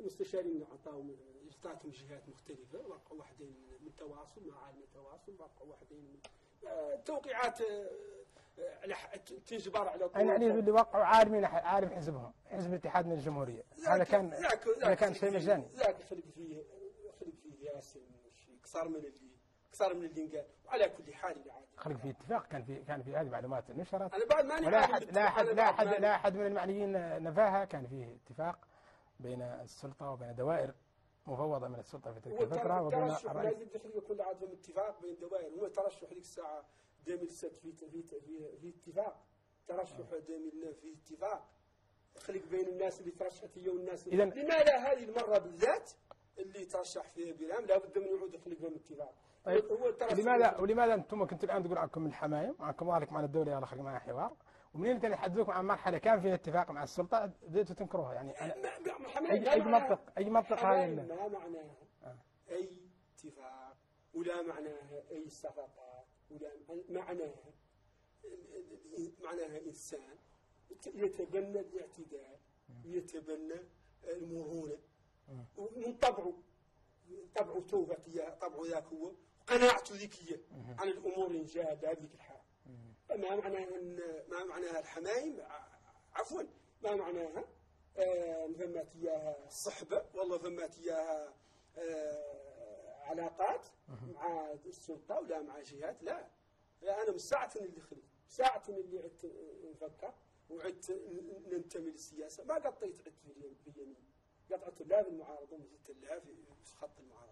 المستشارين أعطاهم اعطاتهم جهات مختلفة وقعوا واحدين من تواصل مع عالم التواصل وقعوا واحدين من آه، توقيعات آه، تجبر على أي يعني اللي وقعوا عالمين عالم حزبهم حزب الاتحاد من الجمهورية. هذا كان هذا كان شيء مجاني. ذاك خلق فيه خلق فيه ياسين أكثر من اللي أكثر من قال وعلى كل حال عادي خلق في اتفاق. كان في كان في هذه معلومات نشرت. أنا بعد ماني عارف احد لا احد لا احد لا أحد من المعنيين نفاها. كان فيه اتفاق بين السلطة وبين دوائر مفوضة من السلطة في تلك الفترة وبين الرئيس. لازم تخلق يكون عندهم اتفاق بين دوائر. هو ترشح ديك الساعة 2007 في في في, في اتفاق. ترشح 2009 في اتفاق. خلق بين الناس اللي ترشحت هي والناس اللي لماذا هذه المرة بالذات اللي ترشح فيها بلام لابد من يعود يخلق بهم اتفاق طيب هو الترشح ولماذا ولماذا أنتم كنتوا الآن تقولوا عنكم الحمايم وعنكم ذلك مع الدولة يلا خلق معها حوار. ومنين انت يحدثوكم عن مرحلة؟ كان فيها اتفاق مع السلطة بديتوا تنكروها يعني. أي اي منطق أي منطق هذا؟ ما معناها أي اتفاق ولا معناها أي صفقة ولا معناها معناها إنسان. يتبنى الاعتدال يتبنى المرونة. ومن طبعه طبعه توبة طبعه ذاك هو. قناعته ذكية عن الأمور إن جاء بهذيك الحال. ما معناها ما معناها الحمايم؟ عفوا. ما معناها؟ آه فمات إياها صحبة والله فمات إياها آه علاقات مع السلطة ولا مع جهات لا. لا أنا من ساعة اللي خليت ساعة اللي عدت نفكر وعدت ننتمي للسياسة. ما قطيت عدت في يمين قطعت لا في المعارضة وزدت لا في خط المعارضة.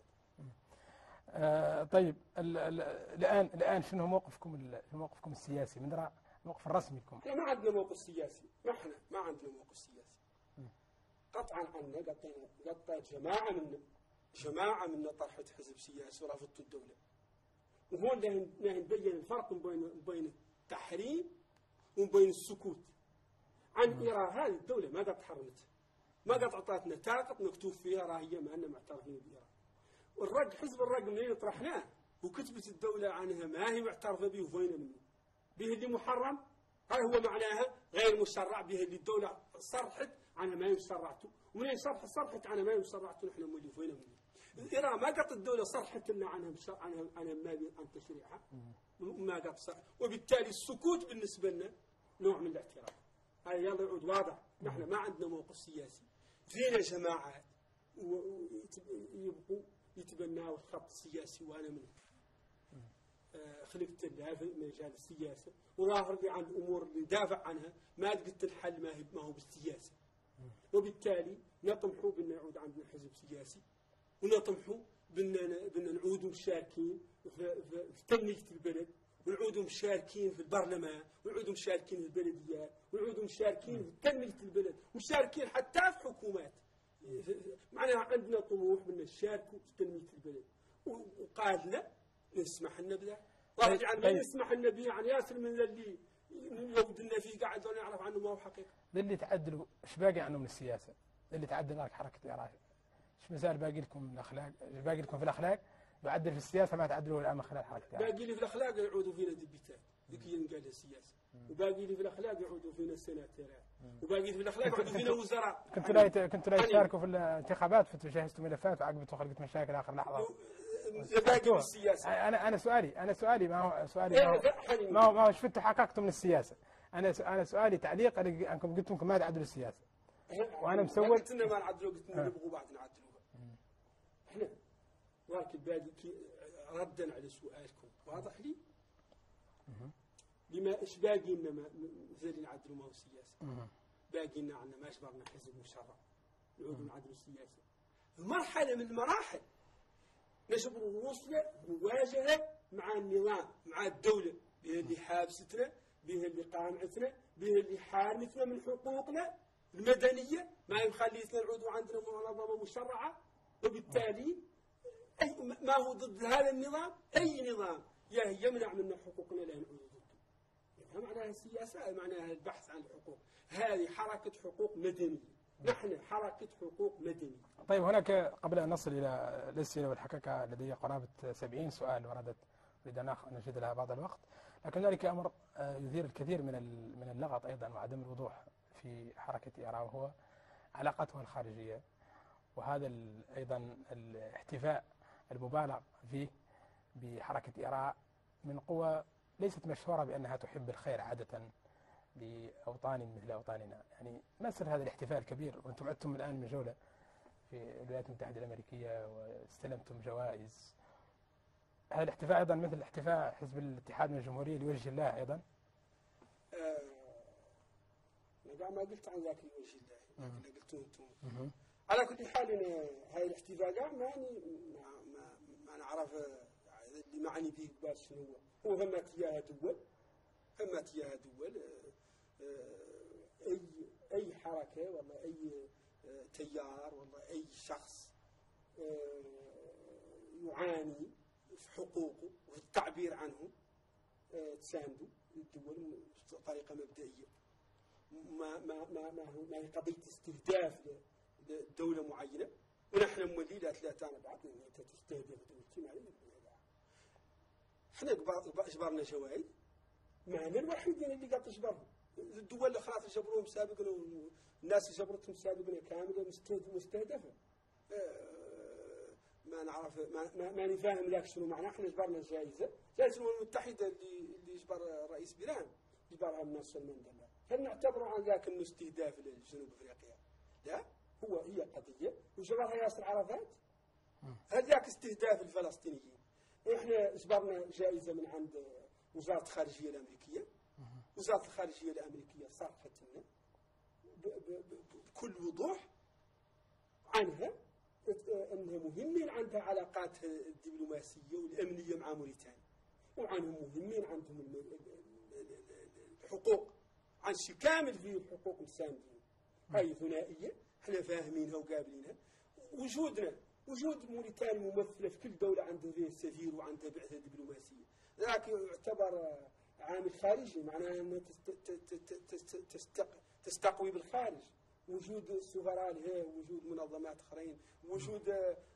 آه طيب ال ال الآن الآن شنو موقفكم موقفكم السياسي؟ من رأى الموقف الرسمي لكم. إحنا ما عندنا موقف سياسي. ما إحنا ما عندنا موقف سياسي. قطعا عنا قطعت جماعة منا جماعة منا طرحت حزب سياسي ورفضت الدولة. وهون اللي نبين الفرق بين بين التحريم وبين السكوت. عن إيران هذه الدولة ما قد تحرمتها ما قد أعطتنا تاقط مكتوب فيها راهية ما أننا معترفين بإيران والرق حزب الرق منين طرحناه وكتبت الدولة عنها ما هي معترفة به وفينا منه. به اللي محرم؟ هذا هو معناها غير مشرع به اللي الدولة صرحت عنها ما يشرعته ومنين صرحت صرحت عنها ما يشرعته نحن مولي فينا منه. إيران ما قط الدولة صرحت لنا عنها عنها عنها ما عن تشريعها ما قط صرح. وبالتالي السكوت بالنسبة لنا نوع من الاعتراف. هذا يلا يعود واضح. نحن ما عندنا موقف سياسي. فينا جماعات ويبقوا يتبناوا الخط السياسي وأنا آه، خلقت في مجال السياسة وظاهر لي عن الأمور اللي دافع عنها. ما لقيت الحل ما ما هو بالسياسة. وبالتالي نطمحوا بأن يعود عندنا حزب سياسي ونطمحوا بأن نعود مشاركين في, تنمية البلد. ونعود مشاركين في البرلمان. ونعود مشاركين في البلديات. ونعود مشاركين في تنمية البلد. مشاركين حتى في حكومات. معناها عندنا طموح بأن نشاركوا في تنمية البلد. و- وقال لا نسمح لنا بذا. واحد يعني طيب. ما يسمح لنا به يعني ياسر من اللي لو بدنا فيه قاعد ولا نعرف عنه ما هو حقيقة. اللي تعدلوا إيش باقي عنه من السياسة؟ اللي تعدل؟ لك حركة الإرادة إيش مازال باقي لكم من الأخلاق؟ باقي لكم في الأخلاق؟ يعدل في السياسة ما تعدلوا الآن من خلال حركة باقي لي في الأخلاق يعودوا فينا دبيتات ذيك هي نقال السياسة. وباقي لي في الأخلاق يعودوا فينا السناتيرات وباقي لي في الأخلاق يعودوا فينا وزراء كنتوا لا كنتوا لا تشاركوا في الانتخابات فجهزتوا ملفات وعقبتوا خلقت مشاكل آخر لحظة. باقي السياسة أنا أنا سؤالي أنا سؤالي ما هو سؤالي إيه، ما هو. ما هو, ما هو شفتوا حققتوا من السياسة أنا س- أنا سؤالي تعليق أنكم قلتوا إنكم ما تعدلوا السياسة. وأنا مسوي- ما قلت لنا ما نعدلوا قلت لنا. نبغوا بعد نعدلوها. إحنا ولكن باقي ردا على سؤالكم. واضح لي؟ لما إيش باقي لنا اللي نعدلوا ما هو السياسة باقي لنا عندنا ما شبرنا حزب مشرع نعود نعدلوا السياسة. مرحلة من المراحل نجبر رؤوسنا مواجهة مع النظام مع الدولة. به اللي حابستنا به اللي قامعتنا به اللي حارمتنا من حقوقنا المدنية. ما يخليتنا نعودوا عندنا منظمة مشرعة. وبالتالي أي ما هو ضد هذا النظام. أي نظام يا يمنع منا حقوقنا لا نعود. معناها السياسة معناها البحث عن الحقوق هذه حركة حقوق مدنية نحن حركة حقوق مدنية طيب هناك قبل أن نصل إلى الأسئلة والحقيقة لدي قرابه 70 سؤال وردت أريد أن آخ- نجد لها بعض الوقت. لكن ذلك أمر آه، يثير الكثير من من اللغط أيضا وعدم الوضوح في حركة إيران وهو علاقتها الخارجية. وهذا أيضا الاحتفاء المبالغ فيه بحركة إيران من قوى ليست مشهورة بأنها تحب الخير عادة لأوطان مثل أوطاننا، يعني ما سر هذا الاحتفاء الكبير وأنتم عدتم الآن من جولة في الولايات المتحدة الأمريكية واستلمتم جوائز. هذا الاحتفاء أيضا مثل احتفاء حزب الاتحاد من الجمهورية لوجه الله أيضا. آه أنا ما قلت عن ذاك الوجه الله أنا قلت أنتم على كل حال هاي الاحتفال ما, ما, ما نعرف آه، اللي معني به قبال شنو هو؟ همت إياها دول همت إياها دول آه، آه، أي أي حركة ولا أي آه، تيار ولا أي شخص يعاني في حقوقه وفي التعبير عنه تساندوا الدول بطريقة مبدئية. ما ما ما ما, هو ما هي قضية استهداف لدولة معينة. ونحن موليدات ثلاثة أنا بعد أنت تستهدف دولتي ما اجبرنا جوائز ما أنا الوحيدين اللي قاعد تجبرهم. الدول اللي خلاص جبروهم سابقا والناس اللي جبرتهم سابقا كامله مستهد- مستهدفه آه، ما نعرف ما, ما, ما نفهم ذاك شنو معناه إحنا جبرنا الجائزه جائزة الامم المتحدة اللي اللي جبر رئيس بيران جبرها نيلسون مانديلا هل نعتبره عن ذاك انه استهداف لجنوب أفريقيا؟ لا. هو هي قضية. وجبرها ياسر عرفات. هل ذاك استهداف الفلسطينيين؟ إحنا جبرنا جائزة من عند وزارة الخارجية الأمريكية. وزارة الخارجية الأمريكية صرحت لنا بكل وضوح عنها إنها مهمين عندها علاقات الدبلوماسية والأمنية مع موريتانيا وعنهم مهمين عندهم الحقوق. عن شي كامل فيه الحقوق مساندين هاي ثنائيه إحنا فاهمينها وقابلينها. وجودنا وجود موريتانيا ممثله في كل دولة عندها سفير وعندها بعثة دبلوماسية. ذاك يعتبر عامل خارجي معناه انها تست- ت- ت- ت- تستق- تستقوي بالخارج. وجود السفراء لها وجود منظمات أخرين وجود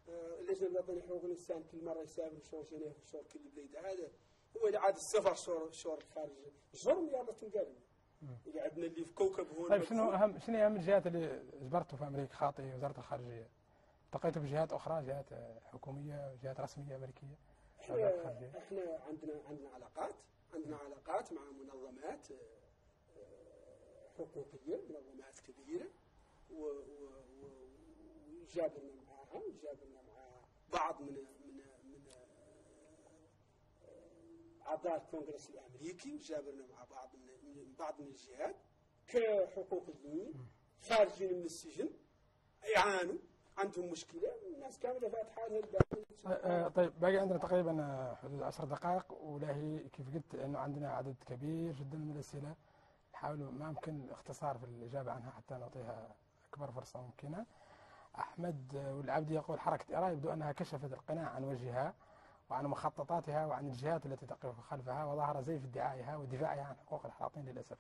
اللجنه الوطنيه لحقوق الإنسان كل مرة يسافر شهور جنيف وشهور كل بلاد. هذا هو اللي عاد السفر شهور شهور الخارج جرم يلا تنقال. اللي عندنا اللي في كوكب هون طيب شنو اهم شنو أهم الجهات اللي جبرتوا في أمريكا خاطئ وزارة الخارجية؟ التقيتوا بجهات أخرى جهات حكومية جهات رسمية أمريكية وزاره إحنا إحنا عندنا عندنا علاقات عندنا علاقات مع منظمات آه، آه، حقوقية منظمات و- وجابرنا معها وجابرنا مع بعض من من من آه، أعضاء الكونغرس الأمريكي وجابرنا مع بعض من من بعض من الجهات كحقوقيين خارجين من السجن يعانوا. عندهم مشكلة الناس كاملة فاتحه لها الباب آه، طيب باقي عندنا تقريبا آه، حدود 10 دقائق ولاهي كيف قلت إنه عندنا عدد كبير جدا من الأسئلة نحاول ما يمكن الاختصار في الإجابة عنها حتى نعطيها أكبر فرصة ممكنة. أحمد والعبدي يقول حركة إيران يبدو أنها كشفت القناع عن وجهها وعن مخططاتها وعن الجهات التي تقف خلفها وظهر زيف ادعائها ودفاعها عن حقوق الحاطين للأسف.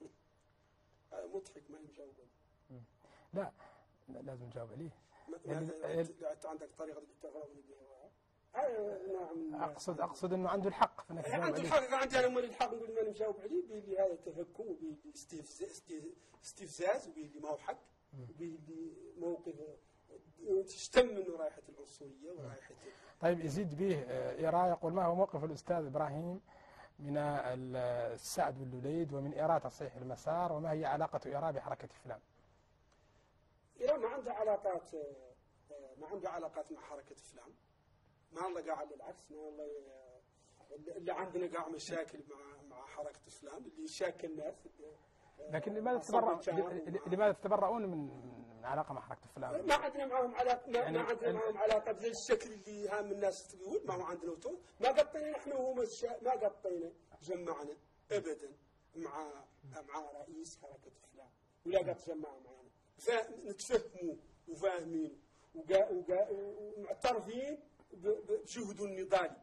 مضحك ما يجاوب لا، لازم نجاوب عليه. يعني أنت عندك طريقة تغرضني بها من اقصد أقصد إنه عنده الحق في إنك تجاوب عندي عليه. الحق عندي أنا مالي الحق نقول ما نجاوب عليه لي هذا تهكم وبيه لي استفزاز استي- استفزاز وبيه لي ما هو حق وبيه لي موقف تشتم منه رائحة العنصرية ورائحة طيب يزيد به آه، إيرا يقول ما هو موقف الأستاذ إبراهيم من ال- السعد واللوليد ومن إيرا تصحيح المسار وما هي علاقة إيرا بحركة فلان إيران ما عندها علاقات آه، ما عندها علاقات مع حركة فلان ما الله قاعد بالعكس ما الله آه، اللي عندنا قاعد مشاكل مع مع حركة فلان اللي يشاكل الناس آه، لكن لماذا تتبرع لماذا تتبرؤون من من علاقة مع حركة فلان؟ ما عندنا معهم علاقه ما, يعني ما عندنا معهم علاقه بهذا الشكل اللي هام الناس تقول ما هو عندنا وتو. ما قطينا نحن وهم. ما قطينا جمعنا ابدا مع مع رئيس حركة فلان ولا قد جمع معنا فنتفهموا وفاهمين. ومعترفين ب... ب- بجهده النضالي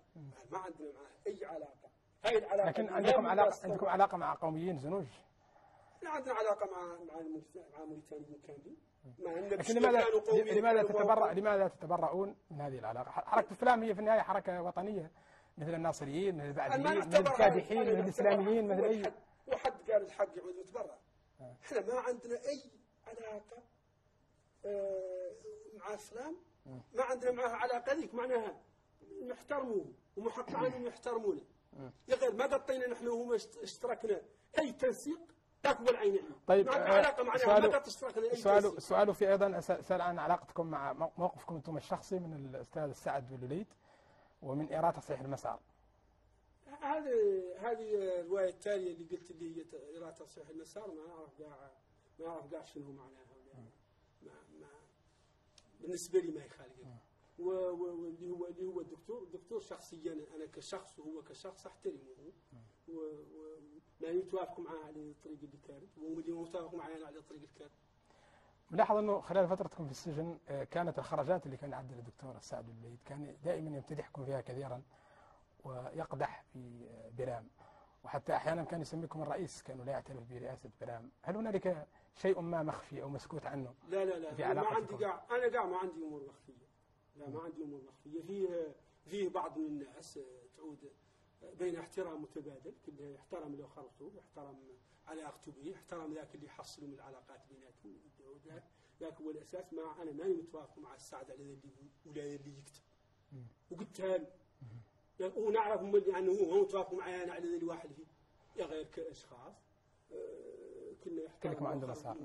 ما عندنا معه أي علاقة. هاي العلاقة لكن عندكم الناس عندكم علاقة مع قوميين زنوج؟ إحنا عندنا علاقة مع مع مع موريتانيين كاملين. لكن لماذا لماذا تتبرع لماذا تتبرؤون من هذه العلاقة؟ حركة فلان هي في النهاية حركة وطنية. مثل الناصريين مثل البعثيين مثل الكادحين مثل نعتبر الإسلاميين مثل الحد- وحد قال الحق يعود متبرع إحنا ما عندنا أي علاقة آه، مع فلان ما عندنا معها علاقة ذيك معناها نحترموه ومحق عليهم يحترمونا يا غير ما قطينا نحن وهم اشت- اشتركنا. أي تنسيق تقبل عين علم. طيب، ما عندنا آه، علاقة معناها سؤال- ما قد اشتركنا اي السؤال تنسيق. السؤال في أيضا أس- سأل عن علاقتكم مع مو- موقفكم أنتم الشخصي من الأستاذ السعد والوليد ومن ايراد تصحيح المسار. هذه هذه الرواية التالية اللي قلت اللي هي قراءه تصحيح المسار ما أعرف قاع ما اعرف قاع شنو معناها ما ما بالنسبة لي ما و- واللي هو اللي هو الدكتور الدكتور شخصيا أنا كشخص وهو كشخص أحترمه. وما يتوافق معاه على الطريق اللي كانت واللي متوافق معي على الطريق اللي كانت ملاحظ إنه خلال فترتكم في السجن آه، كانت الخرجات اللي كان يعدل الدكتور السعد والوليد كان دائما يمتدحكم فيها كثيرا ويقدح في آه، برام. وحتى أحيانا كان يسميكم الرئيس كانوا لا يعترف برئاسه برام هل هنالك شيء ما مخفي أو مسكوت عنه لا لا لا في أنا ما. عندي قاع أنا قاع ما عندي أمور مخفية. لا ما عندي أمور مخفية. فيه فيه بعض من الناس تعود بين احترام متبادل كل يحترم اللي خلقته يحترم علاقته به يحترم ذاك اللي يحصلوا من العلاقات بيناتهم وذاك- ذاك هو الأساس. مع أنا ماني متوافق مع السعد على اللي ولا اللي يكتب. وقلتها ونعرف هم اللي يعني هو هو متوافق معي أنا على الواحد فيه. يا غير كاشخاص آه، كنا كلك ما عنده مسار.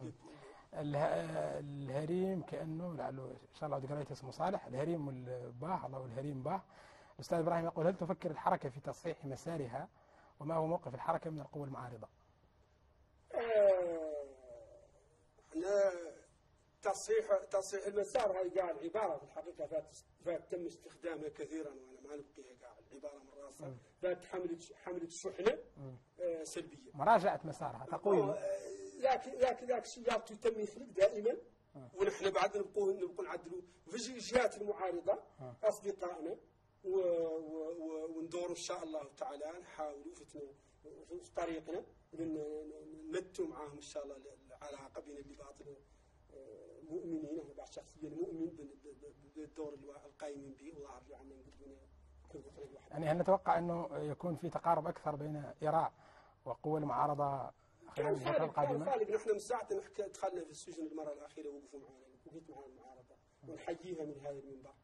اله- الهريم كأنه لعله إن شاء الله قريت اسمه صالح الهريم والباه الله الهريم باه الأستاذ إبراهيم يقول هل تفكر الحركة في تصحيح مسارها؟ وما هو موقف الحركة من القوى المعارضة؟ إحنا تصحيح تصحيح المسار هاي قاع العباره في الحقيقة فات تم استخدامها كثيرا وأنا ما نبقيها العباره من راسها. فات حملت حملت شحنة آه، سلبية. مراجعة مسارها تقويم. آه، لكن لكن ذاك الشيء يعطي تم يخلق دائما. ونحن بعد نبقوا نبقوا نعدلوا في الجهات المعارضه أصدقائنا. و- و- و- وندوروا إن شاء الله تعالى نحاولوا في طريقنا نمتوا معاهم إن شاء الله العلاقة بين اللي باطل آه، مؤمنين. أنا بعد شخصيا مؤمن بال- بال- بالدور القايمين به. وظهر لي عنا نقدمنا كل طريق واحد يعني هل نتوقع أنه يكون في تقارب أكثر بين ايراع وقوى المعارضة خلال الفترة خالد كان نحن من ساعة ما دخلنا في السجن المرة الأخيرة وقفوا معنا وقفت معنا المعارضة. ونحييها من هذا المنبر.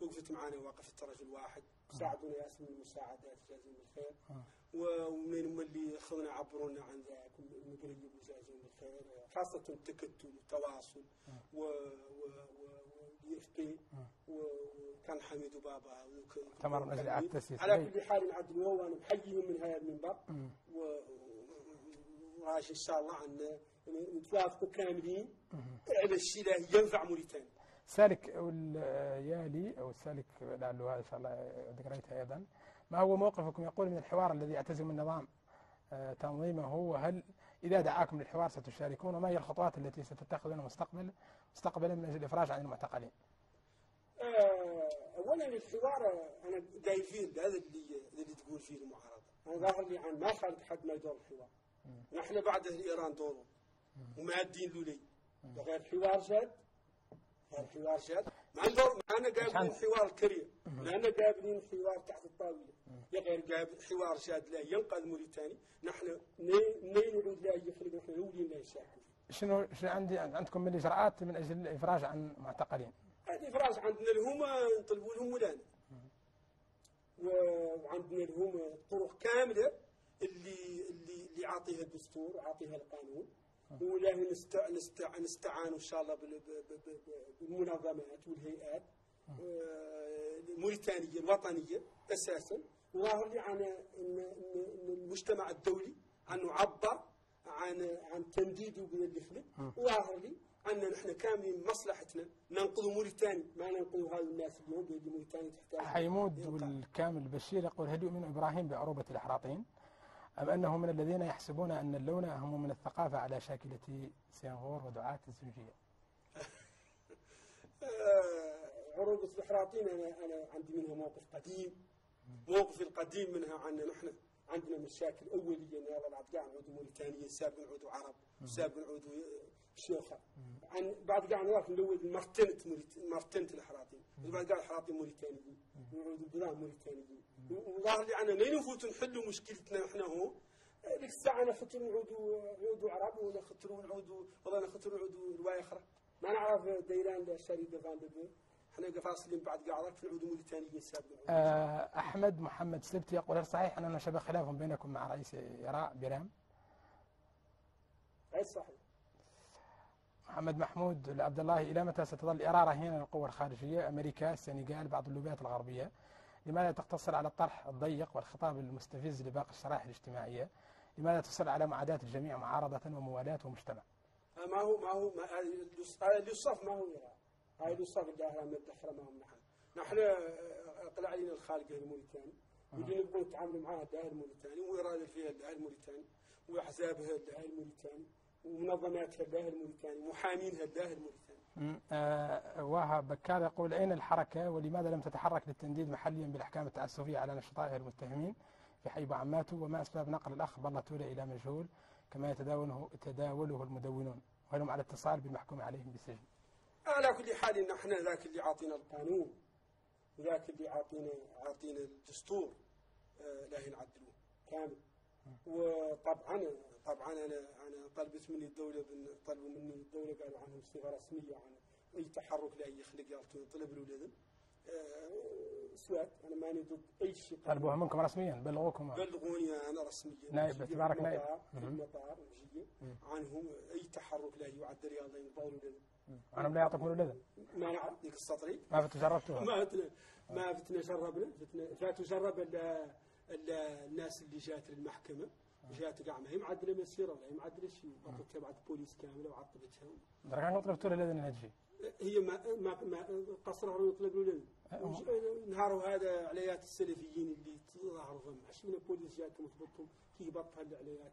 وقفت معنا وقفت رجل واحد ساعدونا ياسم المساعدات جازهم بالخير و- ومن هم اللي خذنا عبرونا عن ذاك ونقريب وجازهم بالخير خاصة التكتل والتواصل. و و و اف بي وكان حميد من أجل إعادة تأسيس على. كل حال عدل وأنا محييهم من هذا المنبر. و- وراجي إن شاء الله عن نتوافقوا كاملين. على الشيء اللي ينفع موريتانيا. سالك واليالي أو السالك لعله هذا إن شاء الله ذكريتها أيضا. ما هو موقفكم؟ يقول من الحوار الذي يعتزم النظام آه، تنظيمه وهل إذا دعاكم للحوار ستشاركون وما هي الخطوات التي ستتخذونها مستقبلا مستقبلا من أجل الافراج عن المعتقلين؟ آه، اولا الحوار أنا جاي فيه هذا اللي اللي تقول فيه المعارضة. أنا ظاهر لي عن ما خالد حد ما يدور الحوار. نحن بعد أهل ايران دوره ومادين له لي. غير حوار جاد غير حوار جاد ما ندور معنا قابلين حوار كريم. لأن قابلين حوار تحت الطاولة. يا غير قابل حوار جاد لا ينقذ موريتاني نحن منين نعود لا يخلق نحن الاولين لا يشاركوا شنو شنو عندي؟ عندكم من اجراءات من أجل الإفراج عن معتقلين؟ الافراج عندنا الهما نطلبوا لهم ولانا و- وعندنا الهما طرق كاملة اللي اللي اللي عاطيها الدستور وعاطيها القانون. ولا نست... نست... نستعان إن شاء الله بالمنظمات والهيئات آه، الموريتانيه الوطنية أساسا. وظاهر لي عن المجتمع الدولي عنه عبر عن عن تمديده باللي خلق وظاهر لي عنا نحن كاملين مصلحتنا ننقذ موريتانيا ما ننقذ هذا الناس اليوم اللي موريتانيا تحتاج حيمود. والكامل البشير يقول هل يؤمن إبراهيم بعروبة الأحراطين؟ أم انه من الذين يحسبون أن اللون اهم من الثقافة على شاكلة سينغور ودعاة الزوجيه؟ آه، عروبة الإحراطين أنا أنا عندي منها موقف قديم موقف القديم منها عنا نحن عندنا مشاكل أولية هذا العبد. قاع نعودوا موريتانيا سابق نعودوا عرب سابق نعودوا شيوخة عن بعد قاع نروح نلود مرتنت موريت- مرتنت الإحراطين بعد قاع الإحراطين موريتانيين. نعودوا بلاد موريتانيين. وظاهر لي عنا ما نفوت نحلوا مشكلتنا نحن هو. ديك الساعة أنا خطر نعودوا نعودوا عرب ولا خطروا نعودوا والله أنا خطروا نعودوا رواية أخرى. ما نعرف ديران الشريد فان دبي فاصلين بعد في نعودوا موريتانيين آه، أحمد محمد سبت يقول هل صحيح أننا شبه خلاف بينكم مع رئيس إيراء بيرام؟ غير صحيح محمد محمود لعبد الله إلى متى ستظل إيراء رهينة للقوى الخارجية أمريكا السنغال بعض اللوبيات الغربية؟ لماذا تقتصر على الطرح الضيق والخطاب المستفز لباقي الشرائح الاجتماعية؟ لماذا تصر على معاداة الجميع معارضة وموالاه ومجتمع؟ آه، ما هو ما هو ما هذا اللي يصف ما هو يرى هاي اللي يصف الداهرة من الدخرة ما هم نحن نحن آه، طلع علينا الخالق الموريتاني ودي نبغى نتعامل معاه الداهر الموريتاني وإرادة فيها الداهر الموريتاني وأحزابها الداهر الموريتاني ومنظماتها الداهر الموريتاني محامينها الداهر الموريتاني آه، وهب بكار يقول أين الحركة ولماذا لم تتحرك للتنديد محليا بالأحكام التعسفية على نشطائها المتهمين في حي عماته؟ وما أسباب نقل الأخ بالله تولى إلى مجهول كما يتداوله يتداوله المدونون وهل هم على اتصال بالمحكوم عليهم بالسجن على كل حال نحن ذاك اللي عاطينا القانون وذاك اللي عاطينا عاطينا الدستور آه لا نعدلوه كامل. وطبعا طبعا أنا أنا طلبت مني الدولة بن- طلبوا مني الدولة قالوا عنهم صفه رسميه عن أي تحرك لا يخلق طلب الاولاد سواد أنا ماني ضد أي شيء. طلبوها منكم رسميا بلغوكم. بلغوني أنا رسميا. نائب باعتبارك نائب. في. المطار عنهم أي تحرك لا يعد رياضيا لنا أنا لا يعطيكم الأذن. ما نعرف ديك السطري؟ ما فتجربتوها ما فتنا ما فتنا جربنا فتنا فاتوا جرب الناس اللي جات للمحكمة. جات كاع ما هي معدلة مسيرة ولا هي معدلة شيء بطلت تبعت بوليس كاملة وعطبتها درك طلبتوا لي الأذن نجي هي ما ما ما قصرها يطلقوا لنا وج- نهاروا هذا عليات السلفيين اللي تظاهروا فم عش من البوليس جاتهم وثبتهم كي بطها العليات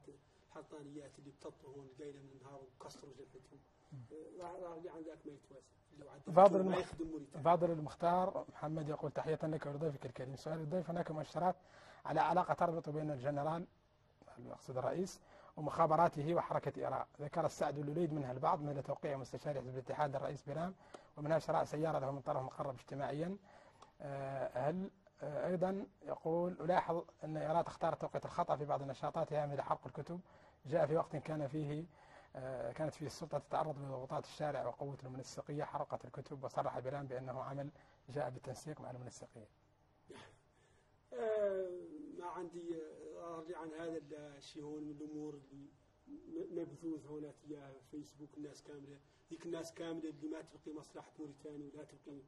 الحطانيات اللي بتطلعون قايلة من نهار وكسروا جبهتهم عن ذاك ما المخ- يخدم موريتانيا فاضل المختار محمد يقول تحية لك ولضيفك الكريم سؤال الضيف هناك مؤشرات على علاقة تربط بين الجنرال المقصود الرئيس ومخابراته وحركة إيران ذكر السعد الوليد منها البعض مثل توقيع مستشار حزب الاتحاد الرئيس بيرام ومنها شراء سيارة له من طرف مقرب اجتماعيا. آه، هل آه، أيضا يقول ألاحظ أن إيران تختار توقيت الخطأ في بعض نشاطاتها مثل حرق الكتب. جاء في وقت كان فيه آه، كانت فيه السلطة تتعرض لضغوطات الشارع وقوة المنسقية حرقت الكتب وصرح بيرام بأنه عمل جاء بالتنسيق مع المنسقية آه، ما عندي آه، أرجع عن هذا الشيء هون من الأمور اللي مبثوث هنا تجاه فيسبوك الناس كاملة. ذيك الناس كاملة اللي ما تبقي مصلحة موريتانيا ولا تبقي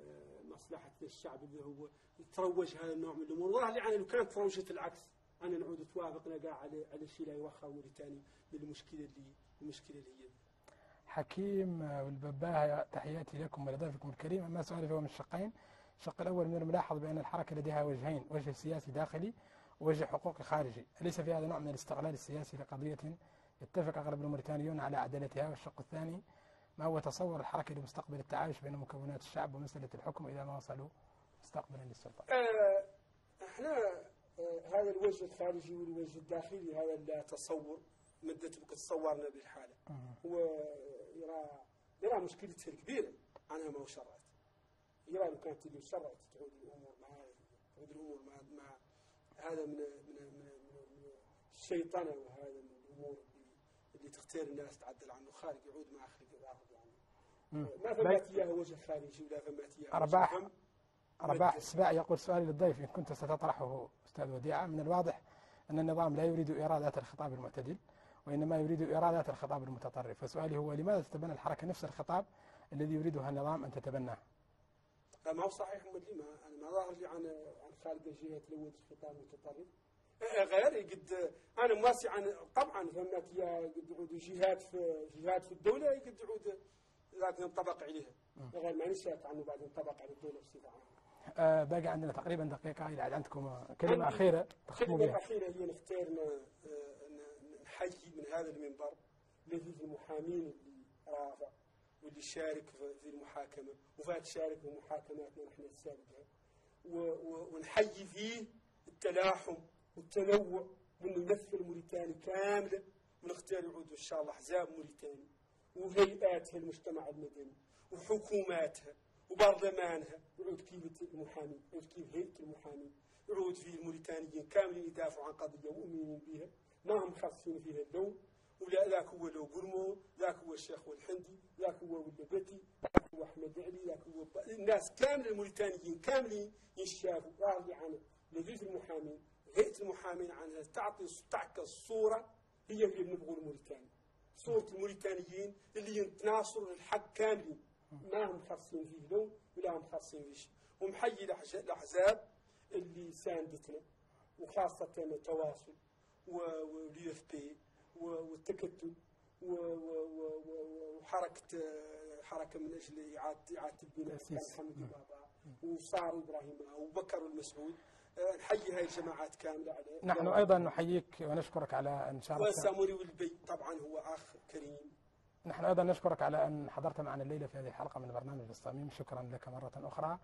آه، مصلحة الشعب اللي هو تروج هذا النوع من الأمور. والله اللي يعني لو كانت تروجت العكس أنا نعود توافقنا قاع على على الشيء لا يوخى موريتانيا للمشكلة اللي المشكلة اللي هي. حكيم والبباهة تحياتي لكم ولضيفكم الكريم. أما سؤالي فهو من الشقين. الشق الأول من الملاحظ بأن الحركة لديها وجهين وجه سياسي داخلي ووجه حقوقي خارجي. أليس في هذا نوع من الاستغلال السياسي لقضية يتفق أغلب الموريتانيون على عدالتها والشق الثاني ما هو تصور الحركة لمستقبل التعايش بين مكونات الشعب ومسألة الحكم إذا ما وصلوا مستقبلا للسلطة آه، إحنا آه، هذا الوجه الخارجي والوجه الداخلي هذا لا تصور مدة تصورنا بالحالة. هو يرى يرى مشكلته الكبيرة عنها ما شرعت. يرى لو كانت اللي شرعت تعود الأمور مع تعود الأمور مع, مع هذا من من من, من, من الشيطنة وهذا من الأمور. اللي, تختار الناس تعدل عنه خارج يعود مع خلق الآخر يعني. ما فمات إياه وجه خارجي ولا فمات أرباح. فم. رباح السباع يقول سؤالي للضيف إن كنت ستطرحه أستاذ وديعة. من الواضح أن النظام لا يريد إرادة الخطاب المعتدل وإنما يريد إرادة الخطاب المتطرف. فسؤالي هو لماذا تتبنى الحركة نفس الخطاب الذي يريدها النظام أن تتبناه؟ ما هو صحيح مدري ما أنا ما ظاهر لي عن عن خالد الجهه تلوث الخطاب المتطرف. غير قد أنا مواسي عن طبعا فهمت يا قد عود جهات في جهات في الدولة قد عود لازم ينطبق عليها. غير ما نشأت عنه بعد ينطبق على الدولة بصفه عامه آه باقي عندنا تقريبا دقيقة إذا عندكم كلمة أخيرة بها الاخيره هي نختار نحيي من هذا المنبر لذيذ المحامين اللي رافع واللي شارك في المحاكمة. وفات شارك في محاكماتنا نحن و- ونحيي فيه التلاحم والتنوع وانه يمثل موريتانيا كامله ونختار يعود إن شاء الله أحزاب موريتانيا وهيئاتها المجتمع المدني وحكوماتها وبرلمانها يعود كيف المحامي يعود كيف هيئة المحامي يعود فيه الموريتانيين كاملين يدافعوا عن قضية مؤمنين بها. ما هم خاصين فيها اللون ولا ذاك هو لو قرمو ذاك هو الشيخ والحندي ذاك هو ولا بتي ذاك هو أحمد علي ذاك هو. الناس كامل الموريتانيين كاملين ينشافوا راضي عن لذيذ المحامين هيئه المحامين عنها تعطي تعكس صوره هي اللي بنبغوا الموريتاني صورة الموريتانيين اللي يتناصروا للحق كاملين. ما هم خاصين فيه لون ولا هم خاصين فيه شيء ومحيي الأحزاب اللي ساندتنا وخاصة التواصل واليو إف بي والتكتل و- و- و- و- وحركة حركة من أجل إعادة إعادة البناء. محمد بابا وصار إبراهيم وبكر والمسعود آه، نحيي هاي الجماعات كاملة على نحن أيضا نحييك ونشكرك على أن شاركت. والساموري والبي طبعا هو أخ كريم. نحن أيضا نشكرك على أن حضرت معنا الليلة في هذه الحلقة من برنامج الصميم. شكرا لك مرة أخرى.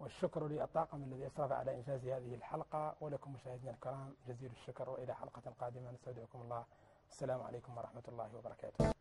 والشكر للطاقم الذي أسرف على إنجاز هذه الحلقة. ولكم مشاهدينا الكرام جزيل الشكر. وإلى حلقة قادمة نستودعكم الله. السلام عليكم ورحمة الله وبركاته.